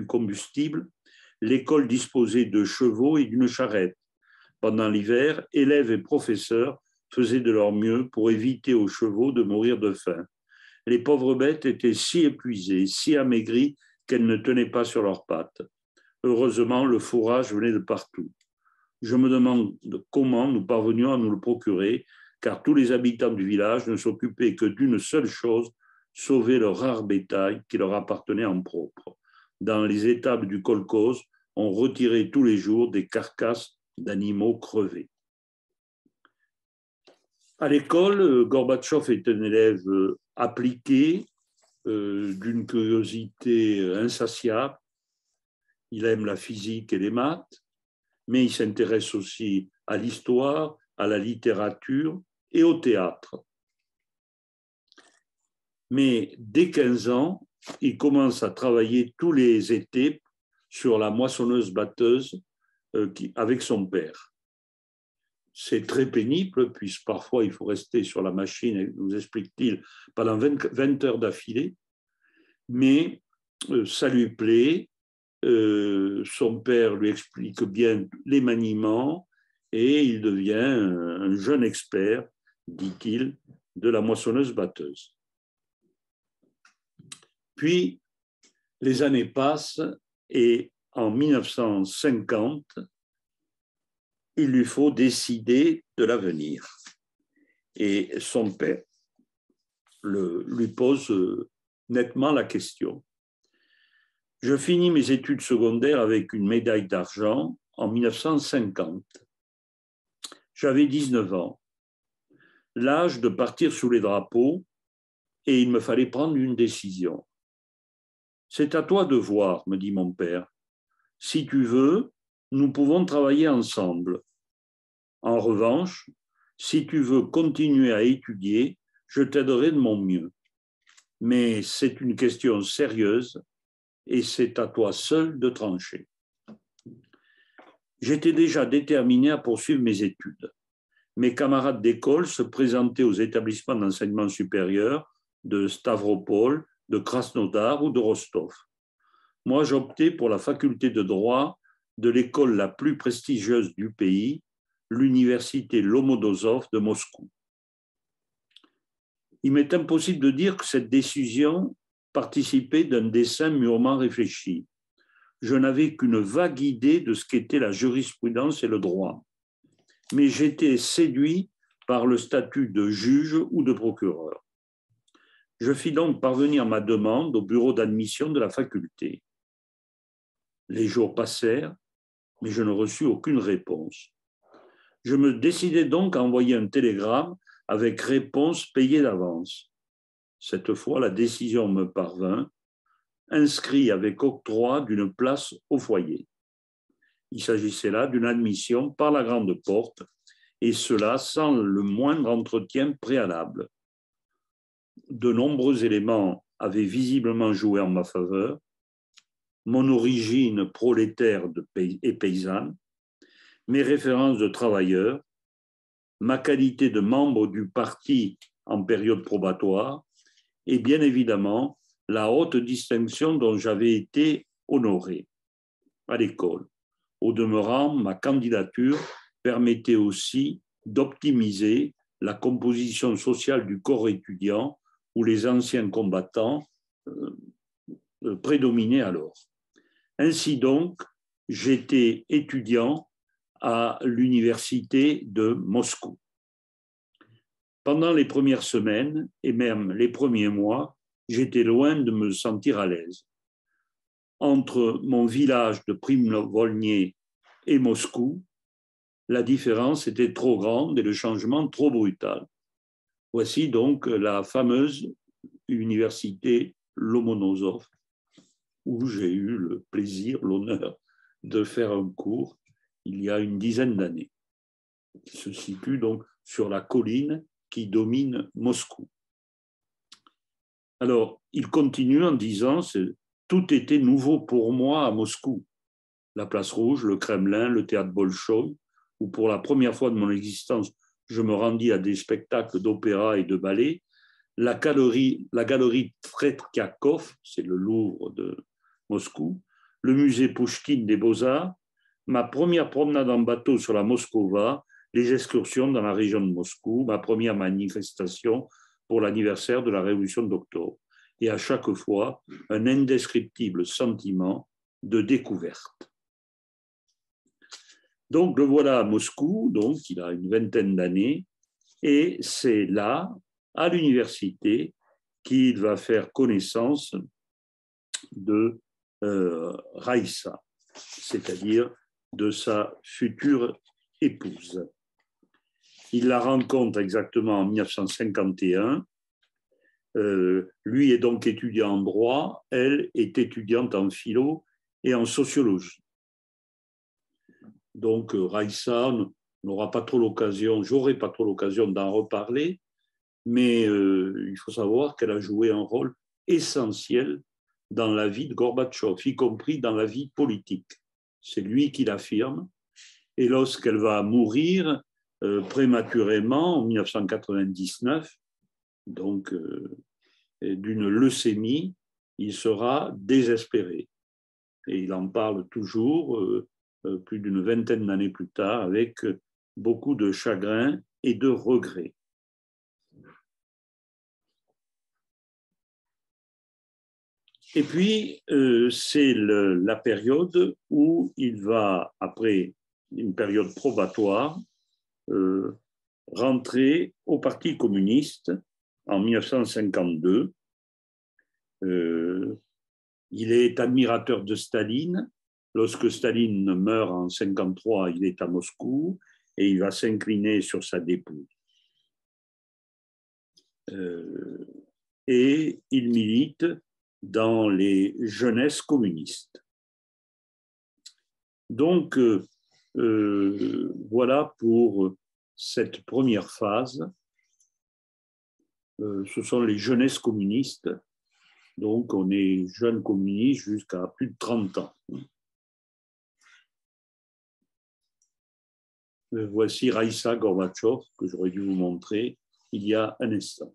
combustible, l'école disposait de chevaux et d'une charrette. Pendant l'hiver, élèves et professeurs faisaient de leur mieux pour éviter aux chevaux de mourir de faim. Les pauvres bêtes étaient si épuisées, si amaigries qu'elles ne tenaient pas sur leurs pattes. Heureusement, le fourrage venait de partout. Je me demande comment nous parvenions à nous le procurer, car tous les habitants du village ne s'occupaient que d'une seule chose, sauver leur rare bétail qui leur appartenait en propre. Dans les étables du kolkhoz, on retirait tous les jours des carcasses d'animaux crevés. À l'école, Gorbatchev est un élève appliqué, euh, d'une curiosité insatiable, il aime la physique et les maths, mais il s'intéresse aussi à l'histoire, à la littérature et au théâtre. Mais dès 15 ans, il commence à travailler tous les étés sur la moissonneuse-batteuse euh, avec son père. C'est très pénible, puisque parfois il faut rester sur la machine, nous explique-t-il, pendant 20 heures d'affilée, mais euh, ça lui plaît, euh, son père lui explique bien les maniements et il devient un jeune expert, dit-il, de la moissonneuse-batteuse. Puis, les années passent et en 1950, il lui faut décider de l'avenir. Et son père lui pose nettement la question. Je finis mes études secondaires avec une médaille d'argent en 1950. J'avais 19 ans, l'âge de partir sous les drapeaux, et il me fallait prendre une décision. C'est à toi de voir, me dit mon père. Si tu veux, nous pouvons travailler ensemble. En revanche, Si tu veux continuer à étudier, je t'aiderai de mon mieux. Mais c'est une question sérieuse et c'est à toi seul de trancher. J'étais déjà déterminé à poursuivre mes études. Mes camarades d'école se présentaient aux établissements d'enseignement supérieur de Stavropol, de Krasnodar ou de Rostov. Moi, j'optais pour la faculté de droit de l'école la plus prestigieuse du pays, l'université Lomonosov de Moscou. Il m'est impossible de dire que cette décision participait d'un dessin mûrement réfléchi. Je n'avais qu'une vague idée de ce qu'était la jurisprudence et le droit, mais j'étais séduit par le statut de juge ou de procureur. Je fis donc parvenir ma demande au bureau d'admission de la faculté. Les jours passèrent, mais je ne reçus aucune réponse. Je me décidai donc à envoyer un télégramme avec réponse payée d'avance. Cette fois, la décision me parvint, inscrit avec octroi d'une place au foyer. Il s'agissait là d'une admission par la grande porte, et cela sans le moindre entretien préalable. De nombreux éléments avaient visiblement joué en ma faveur, mon origine prolétaire et paysanne, mes références de travailleur, ma qualité de membre du parti en période probatoire et bien évidemment la haute distinction dont j'avais été honoré à l'école. Au demeurant, ma candidature permettait aussi d'optimiser la composition sociale du corps étudiant où les anciens combattants euh, euh, prédominaient alors. Ainsi donc, j'étais étudiant à l'université de Moscou. Pendant les premières semaines et même les premiers mois, j'étais loin de me sentir à l'aise. Entre mon village de Primvolnier et Moscou, la différence était trop grande et le changement trop brutal. Voici donc la fameuse université Lomonosov où j'ai eu le plaisir, l'honneur de faire un cours il y a une dizaine d'années, qui se situe donc sur la colline qui domine Moscou. Alors, il continue en disant, tout était nouveau pour moi à Moscou. La place rouge, le Kremlin, le théâtre Bolchoï, où pour la première fois de mon existence, je me rendis à des spectacles d'opéra et de ballet, la galerie, la galerie c'est le Louvre de, Moscou, le musée Pouchkine des Beaux-Arts, ma première promenade en bateau sur la Moscova, les excursions dans la région de Moscou, ma première manifestation pour l'anniversaire de la Révolution d'octobre. Et à chaque fois, un indescriptible sentiment de découverte. Donc le voilà à Moscou, donc il a une vingtaine d'années, et c'est là, à l'université, qu'il va faire connaissance de euh, c'est-à-dire de sa future épouse. Il la rencontre exactement en 1951. Euh, lui est donc étudiant en droit, elle est étudiante en philo et en sociologie. Donc euh, Raïssa n'aura pas trop l'occasion, j'aurai pas trop l'occasion d'en reparler, mais il faut savoir qu'elle a joué un rôle essentiel dans la vie de Gorbatchev, y compris dans la vie politique. C'est lui qui l'affirme. Et lorsqu'elle va mourir euh, prématurément en 1999, donc euh, d'une leucémie, il sera désespéré. Et il en parle toujours, euh, plus d'une vingtaine d'années plus tard, avec beaucoup de chagrin et de regret. Et puis, c'est la période où il va, après une période probatoire, euh, rentrer au Parti communiste en 1952. Euh, il est admirateur de Staline. Lorsque Staline meurt en 1953, il est à Moscou et il va s'incliner sur sa dépouille. et il milite dans les jeunesses communistes. Donc, euh, euh, voilà pour cette première phase, euh, ce sont les jeunesses communistes. Donc, on est jeune communiste jusqu'à plus de 30 ans. Euh, voici Raïssa Gorbatchev, que j'aurais dû vous montrer il y a un instant.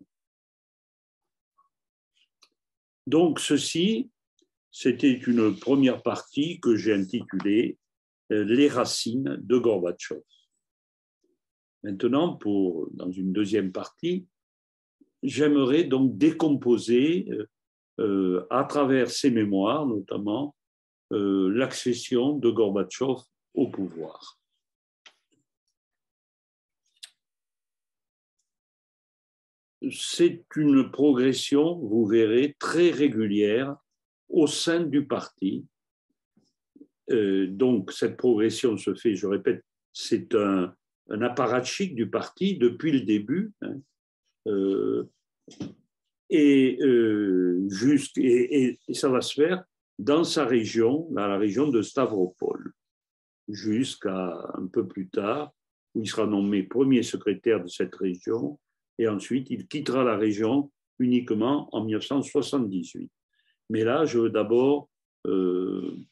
Donc, ceci, c'était une première partie que j'ai intitulée Les racines de Gorbatchev. Maintenant, pour, dans une deuxième partie, j'aimerais donc décomposer euh, euh, à travers ses mémoires, notamment, l'accession de Gorbatchev au pouvoir. C'est une progression, vous verrez, très régulière au sein du parti. Euh, donc cette progression se fait, je répète, c'est un, un apparatchik du parti depuis le début. Hein. Euh, et, euh, et, ça va se faire dans sa région, dans la région de Stavropol, jusqu'à un peu plus tard, où il sera nommé premier secrétaire de cette région, et ensuite il quittera la région uniquement en 1978. Mais là, je veux d'abord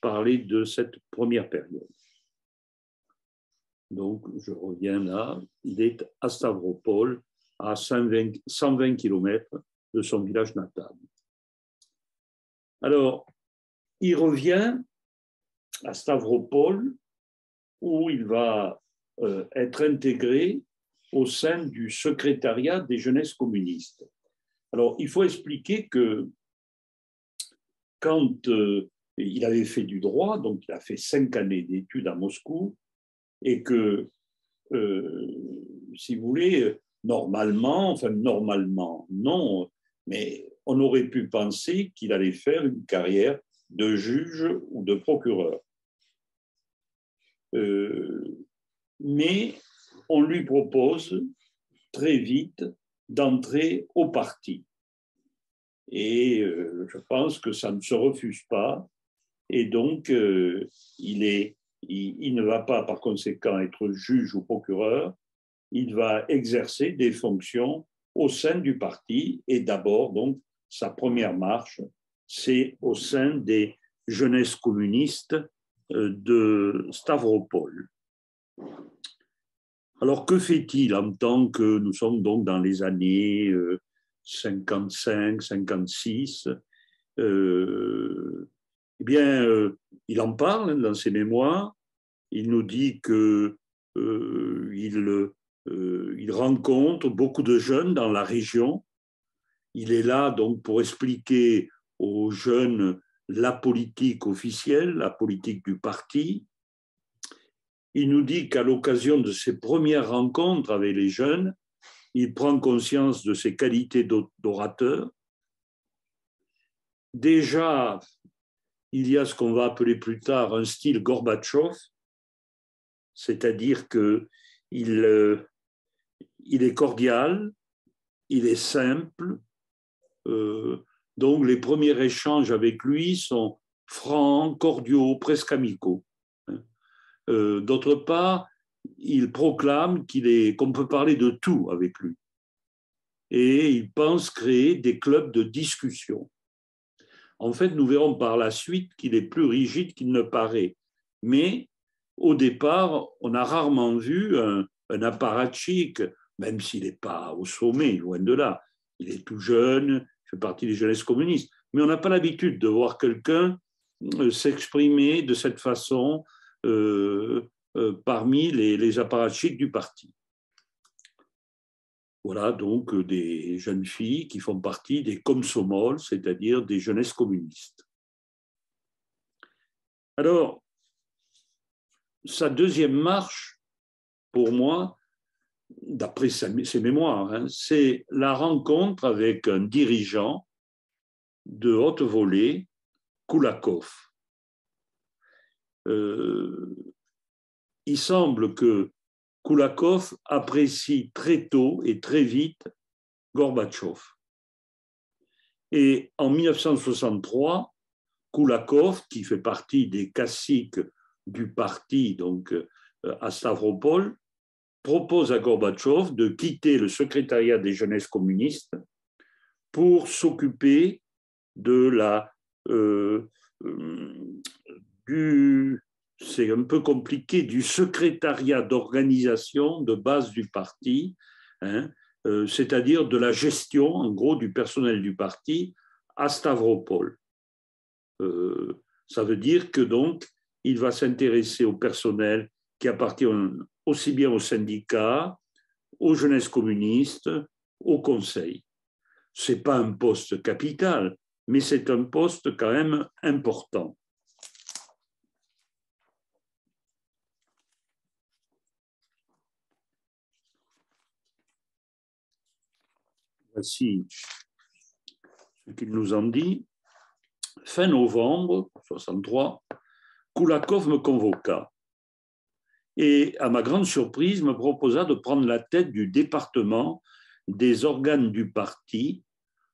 parler de cette première période. Donc, je reviens là. Il est à Stavropol, à 120, 120 km de son village natal. Alors, il revient à Stavropol, où il va euh, être intégré au sein du secrétariat des jeunesses communistes. Alors, il faut expliquer que quand euh, il avait fait du droit, donc il a fait cinq années d'études à Moscou, et que, euh, si vous voulez, normalement, enfin normalement, non, mais on aurait pu penser qu'il allait faire une carrière de juge ou de procureur. Euh, mais on lui propose très vite d'entrer au parti. Et euh, je pense que ça ne se refuse pas. Et donc, euh, il, ne va pas par conséquent être juge ou procureur, il va exercer des fonctions au sein du parti. Et d'abord, donc, sa première marche, c'est au sein des jeunesses communistes euh, de Stavropol. Alors, que fait-il en tant que nous sommes donc dans les années 55, 56, euh, eh bien, euh, il en parle dans ses mémoires. Il nous dit que euh, il, il rencontre beaucoup de jeunes dans la région. Il est là donc pour expliquer aux jeunes la politique officielle, la politique du parti. Il nous dit qu'à l'occasion de ses premières rencontres avec les jeunes, il prend conscience de ses qualités d'orateur. Déjà, il y a ce qu'on va appeler plus tard un style Gorbatchev, c'est-à-dire que il, euh, est cordial, il est simple. Euh, donc les premiers échanges avec lui sont francs, cordiaux, presque amicaux. Hein. Euh, d'autre part, il proclame qu'on peut parler de tout avec lui. Et il pense créer des clubs de discussion. En fait, nous verrons par la suite qu'il est plus rigide qu'il ne paraît. Mais au départ, on a rarement vu un, un apparatchik, même s'il n'est pas au sommet, loin de là. Il est tout jeune, il fait partie des jeunesses communistes. Mais on n'a pas l'habitude de voir quelqu'un euh, s'exprimer de cette façon, euh, euh, parmi les, les apparatchiks du parti. Voilà donc euh, des jeunes filles qui font partie des Komsomol, c'est-à-dire des jeunesses communistes. Alors, sa deuxième marche, pour moi, d'après ses mémoires, hein, c'est la rencontre avec un dirigeant de haute volée, Koulakov. Euh, il semble que Koulakov apprécie très tôt et très vite Gorbatchev. Et en 1963, Koulakov, qui fait partie des caciques du parti donc euh, à Stavropol, propose à Gorbatchev de quitter le secrétariat des jeunesses communistes pour s'occuper de la euh, du c'est un peu compliqué du secrétariat d'organisation de base du parti, hein, euh, c'est-à-dire de la gestion en gros du personnel du parti à Stavropol. Euh, ça veut dire que donc il va s'intéresser au personnel qui appartient aussi bien aux syndicats, aux jeunesses communistes, au conseil. Ce n'est pas un poste capital, mais c'est un poste quand même important. Voici ce qu'il nous en dit. Fin novembre 63, Koulakov me convoqua et, à ma grande surprise, me proposa de prendre la tête du département des organes du parti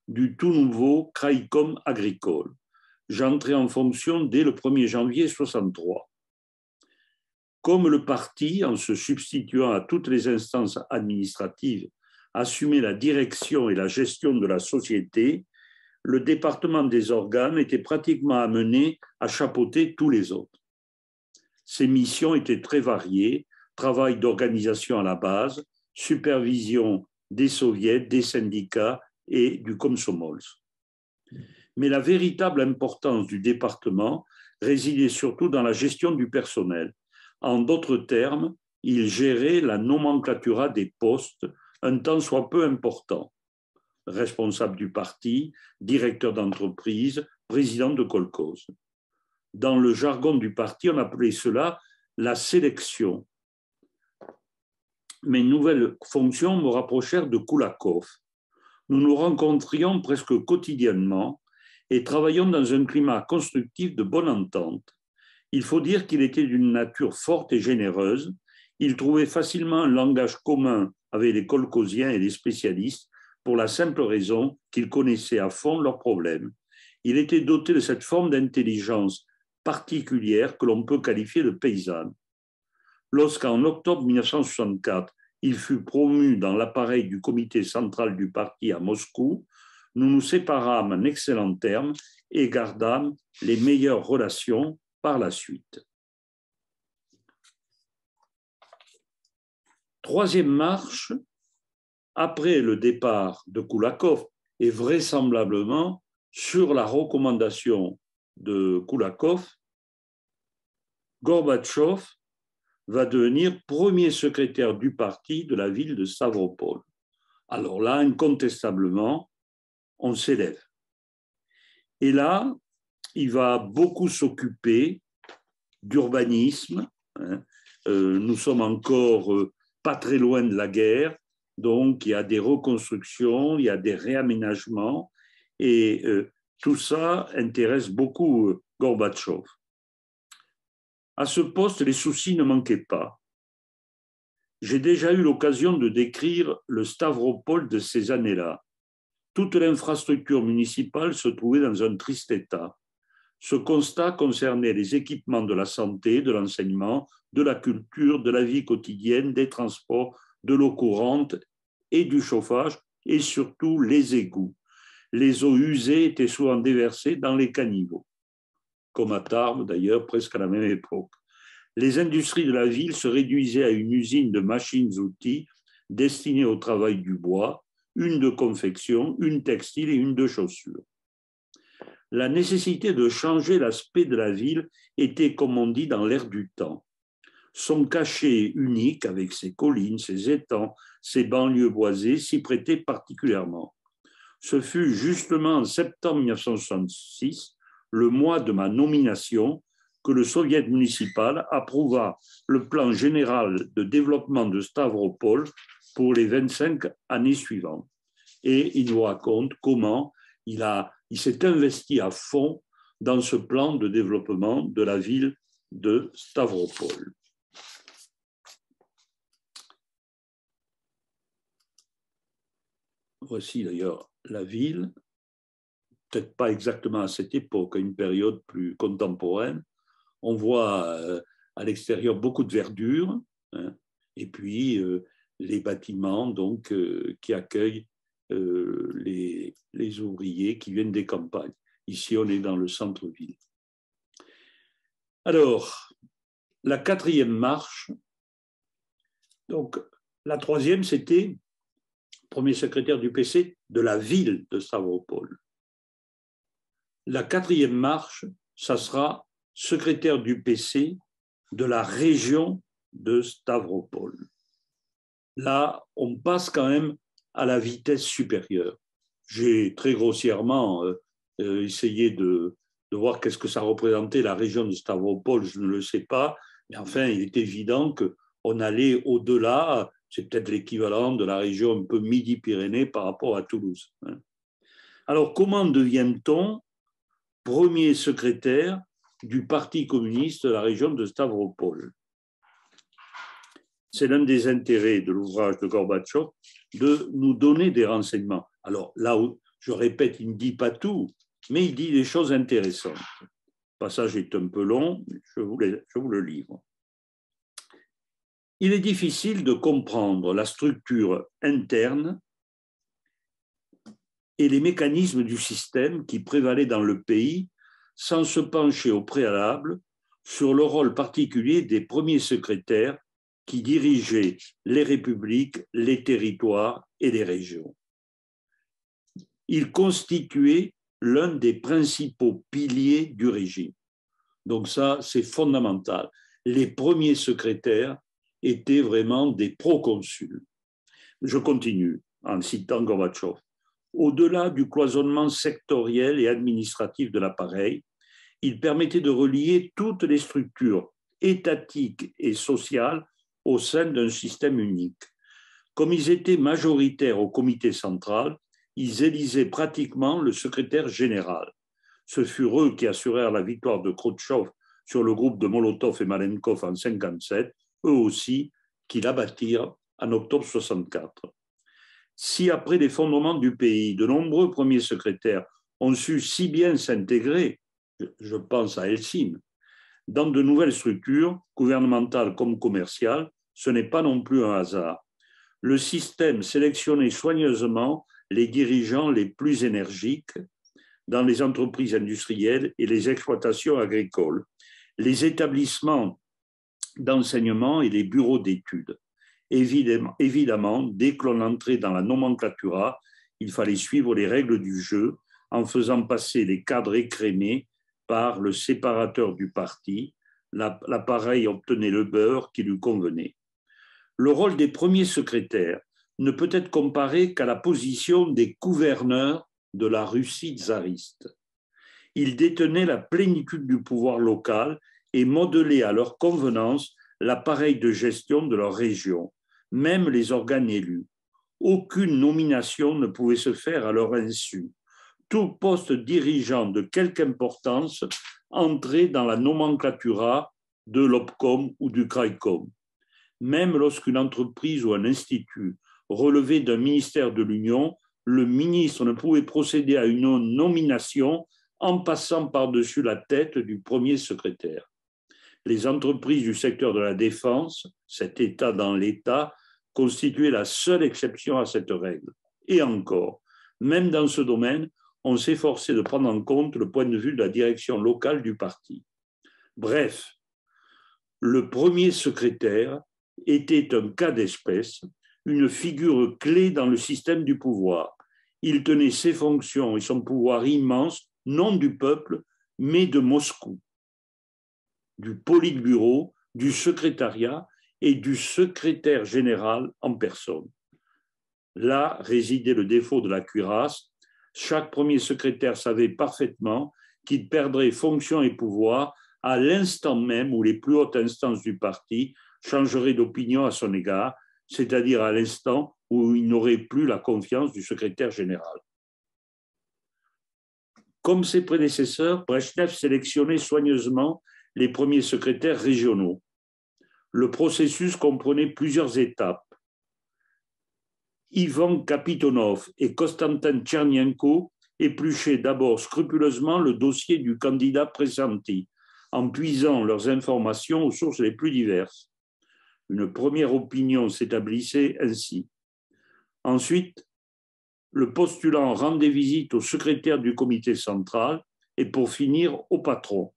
du tout nouveau Kraïcom agricole. J'entrais en fonction dès le 1er janvier 63. Comme le parti, en se substituant à toutes les instances administratives, assumait la direction et la gestion de la société, le département des organes était pratiquement amené à chapeauter tous les autres. Ses missions étaient très variées, travail d'organisation à la base, supervision des soviets, des syndicats et du Komsomols. Mais la véritable importance du département résidait surtout dans la gestion du personnel. En d'autres termes, il gérait la nomenclatura des postes, un temps soit peu important responsable du parti, directeur d'entreprise, président de colcos. Dans le jargon du parti, on appelait cela la sélection. Mes nouvelles fonctions me rapprochèrent de Koulakov. Nous nous rencontrions presque quotidiennement et travaillions dans un climat constructif de bonne entente. Il faut dire qu'il était d'une nature forte et généreuse. Il trouvait facilement un langage commun avec les colcosiens et les spécialistes pour la simple raison qu'il connaissait à fond leurs problèmes. Il était doté de cette forme d'intelligence particulière que l'on peut qualifier de paysanne. Lorsqu'en octobre 1964, il fut promu dans l'appareil du comité central du parti à Moscou, nous nous séparâmes en excellents termes et gardâmes les meilleures relations par la suite. Troisième marche, après le départ de Koulakov, et vraisemblablement sur la recommandation de Koulakov, Gorbatchev va devenir premier secrétaire du parti de la ville de Stavropol. Alors là, incontestablement, on s'élève. Et là, il va beaucoup s'occuper d'urbanisme. Hein. Euh, nous sommes encore euh, pas très loin de la guerre. Donc, il y a des reconstructions, il y a des réaménagements, et euh, tout ça intéresse beaucoup euh, Gorbatchev. À ce poste, les soucis ne manquaient pas. J'ai déjà eu l'occasion de décrire le Stavropol de ces années-là. Toute l'infrastructure municipale se trouvait dans un triste état. Ce constat concernait les équipements de la santé, de l'enseignement, de la culture, de la vie quotidienne, des transports, de l'eau courante et du chauffage, et surtout les égouts. Les eaux usées étaient souvent déversées dans les caniveaux, comme à Tarbes d'ailleurs, presque à la même époque. Les industries de la ville se réduisaient à une usine de machines-outils destinées au travail du bois, une de confection, une textile et une de chaussures. La nécessité de changer l'aspect de la ville était, comme on dit, dans l'air du temps son cachet unique, avec ses collines, ses étangs, ses banlieues boisées, s'y prêtait particulièrement. Ce fut justement en septembre 1966, le mois de ma nomination, que le Soviet municipal approuva le plan général de développement de Stavropol pour les 25 années suivantes. Et il nous raconte comment il, a, il s'est investi à fond dans ce plan de développement de la ville de Stavropol. Voici d'ailleurs la ville, peut-être pas exactement à cette époque, à une période plus contemporaine. On voit euh, à l'extérieur beaucoup de verdure. Hein. et puis les bâtiments donc, qui accueillent les, les ouvriers qui viennent des campagnes. Ici, on est dans le centre-ville. Alors, la quatrième marche, donc la troisième, c'était premier secrétaire du PC de la ville de Stavropol. La quatrième marche, ça sera secrétaire du PC de la région de Stavropol. Là, on passe quand même à la vitesse supérieure. J'ai très grossièrement euh, euh, essayé de, de voir qu'est-ce que ça représentait la région de Stavropol, je ne le sais pas, mais enfin, il est évident qu'on allait au-delà, c'est peut-être l'équivalent de la région un peu Midi-Pyrénées par rapport à Toulouse. Hein. Alors, comment devient-on premier secrétaire du Parti communiste de la région de Stavropol? C'est l'un des intérêts de l'ouvrage de Gorbatchev de nous donner des renseignements. Alors là je répète, il ne dit pas tout, mais il dit des choses intéressantes. Le passage est un peu long, je je vous le livre. Il est difficile de comprendre la structure interne et les mécanismes du système qui prévalaient dans le pays sans se pencher au préalable sur le rôle particulier des premiers secrétaires qui dirigeaient les républiques, les territoires et les régions. Ils constituaient l'un des principaux piliers du régime. Donc ça, c'est fondamental. Les premiers secrétaires étaient vraiment des proconsuls. Je continue en citant Gorbatchev. Au-delà du cloisonnement sectoriel et administratif de l'appareil, il permettait de relier toutes les structures étatiques et sociales au sein d'un système unique. Comme ils étaient majoritaires au comité central, ils élisaient pratiquement le secrétaire général. Ce furent eux qui assurèrent la victoire de Khrouchtchev sur le groupe de Molotov et Malenkov en 1957, eux aussi qui l'abattirent en octobre 64. Si après l'effondrement du pays, de nombreux premiers secrétaires ont su si bien s'intégrer, je pense à Helsinki, dans de nouvelles structures, gouvernementales comme commerciales, ce n'est pas non plus un hasard. Le système sélectionnait soigneusement les dirigeants les plus énergiques dans les entreprises industrielles et les exploitations agricoles, les établissements d'enseignement et les bureaux d'études. Évidemment, dès que l'on entrait dans la nomenclatura, il fallait suivre les règles du jeu en faisant passer les cadres écrémés par le séparateur du parti. L'appareil obtenait le beurre qui lui convenait. Le rôle des premiers secrétaires ne peut être comparé qu'à la position des gouverneurs de la Russie tsariste. Ils détenaient la plénitude du pouvoir local et modelaient à leur convenance l'appareil de gestion de leur région, même les organes élus. Aucune nomination ne pouvait se faire à leur insu. Tout poste dirigeant de quelque importance entrait dans la nomenclatura de l'OPCOM ou du CRAICOM. Même lorsqu'une entreprise ou un institut relevé d'un ministère de l'Union, le ministre ne pouvait procéder à une nomination en passant par-dessus la tête du premier secrétaire. Les entreprises du secteur de la défense, cet État dans l'État, constituaient la seule exception à cette règle. Et encore, même dans ce domaine, on s'efforçait de prendre en compte le point de vue de la direction locale du parti. Bref, le premier secrétaire était un cas d'espèce une figure clé dans le système du pouvoir. Il tenait ses fonctions et son pouvoir immense, non du peuple, mais de Moscou, du Politburo, du secrétariat et du secrétaire général en personne. Là résidait le défaut de la cuirasse. Chaque premier secrétaire savait parfaitement qu'il perdrait fonction et pouvoir à l'instant même où les plus hautes instances du parti changeraient d'opinion à son égard c'est-à-dire à, l'instant où il n'aurait plus la confiance du secrétaire général. Comme ses prédécesseurs, Brezhnev sélectionnait soigneusement les premiers secrétaires régionaux. Le processus comprenait plusieurs étapes. Ivan Kapitonov et Konstantin Tchernienko épluchaient d'abord scrupuleusement le dossier du candidat pressenti, en puisant leurs informations aux sources les plus diverses. Une première opinion s'établissait ainsi. Ensuite, le postulant rendait visite au secrétaire du comité central et pour finir au patron.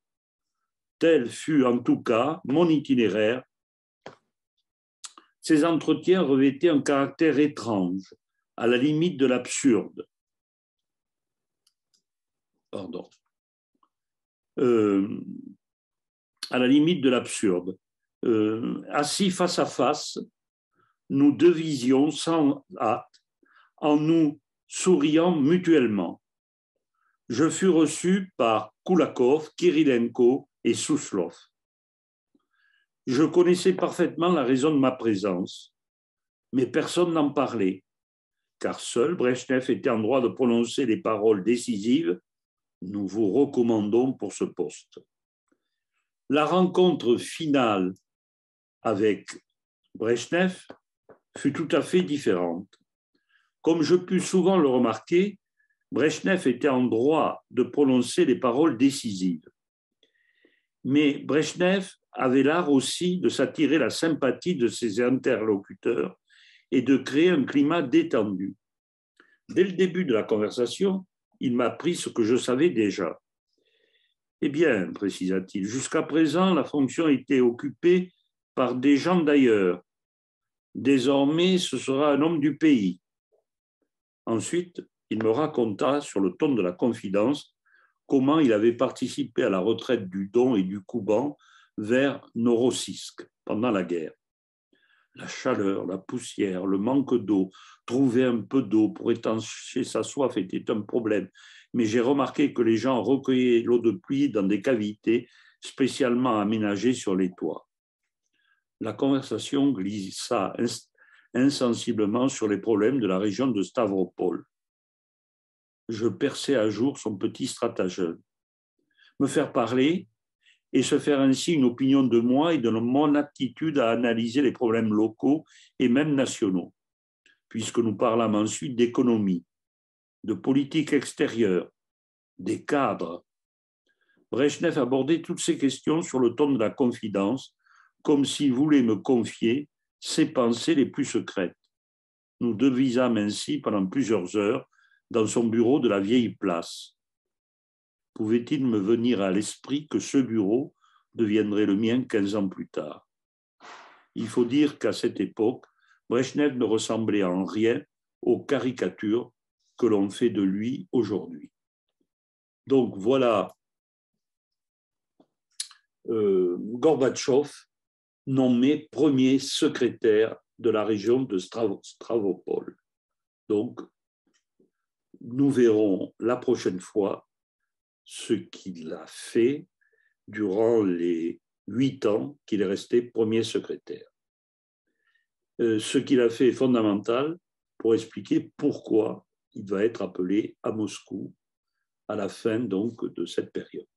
Tel fut en tout cas mon itinéraire. Ces entretiens revêtaient un caractère étrange, à la limite de l'absurde. Euh, à la limite de l'absurde. Euh, assis face à face, nous devisions sans hâte, en nous souriant mutuellement. Je fus reçu par Koulakov, Kirilenko et Souslov. Je connaissais parfaitement la raison de ma présence, mais personne n'en parlait, car seul Brezhnev était en droit de prononcer les paroles décisives Nous vous recommandons pour ce poste. La rencontre finale avec Brezhnev fut tout à fait différente. Comme je pus souvent le remarquer, Brezhnev était en droit de prononcer les paroles décisives. Mais Brezhnev avait l'art aussi de s'attirer la sympathie de ses interlocuteurs et de créer un climat détendu. Dès le début de la conversation, il m'a appris ce que je savais déjà. Eh bien, précisa-t-il, jusqu'à présent, la fonction était occupée par des gens d'ailleurs. Désormais, ce sera un homme du pays. Ensuite, il me raconta, sur le ton de la confidence, comment il avait participé à la retraite du Don et du Kouban vers Novorossiysk pendant la guerre. La chaleur, la poussière, le manque d'eau, trouver un peu d'eau pour étancher sa soif était un problème. Mais j'ai remarqué que les gens recueillaient l'eau de pluie dans des cavités spécialement aménagées sur les toits la conversation glissa insensiblement sur les problèmes de la région de Stavropol. Je perçais à jour son petit stratagème. Me faire parler et se faire ainsi une opinion de moi et de mon aptitude à analyser les problèmes locaux et même nationaux, puisque nous parlâmes ensuite d'économie, de politique extérieure, des cadres. Brezhnev abordait toutes ces questions sur le ton de la confidence comme s'il voulait me confier ses pensées les plus secrètes. Nous devisâmes ainsi pendant plusieurs heures dans son bureau de la vieille place. Pouvait-il me venir à l'esprit que ce bureau deviendrait le mien quinze ans plus tard? Il faut dire qu'à cette époque, Brezhnev ne ressemblait en rien aux caricatures que l'on fait de lui aujourd'hui. Donc voilà euh, Gorbatchev nommé premier secrétaire de la région de Stravopol. Donc, nous verrons la prochaine fois ce qu'il a fait durant les huit ans qu'il est resté premier secrétaire. Euh, ce qu'il a fait est fondamental pour expliquer pourquoi il va être appelé à Moscou à la fin donc de cette période.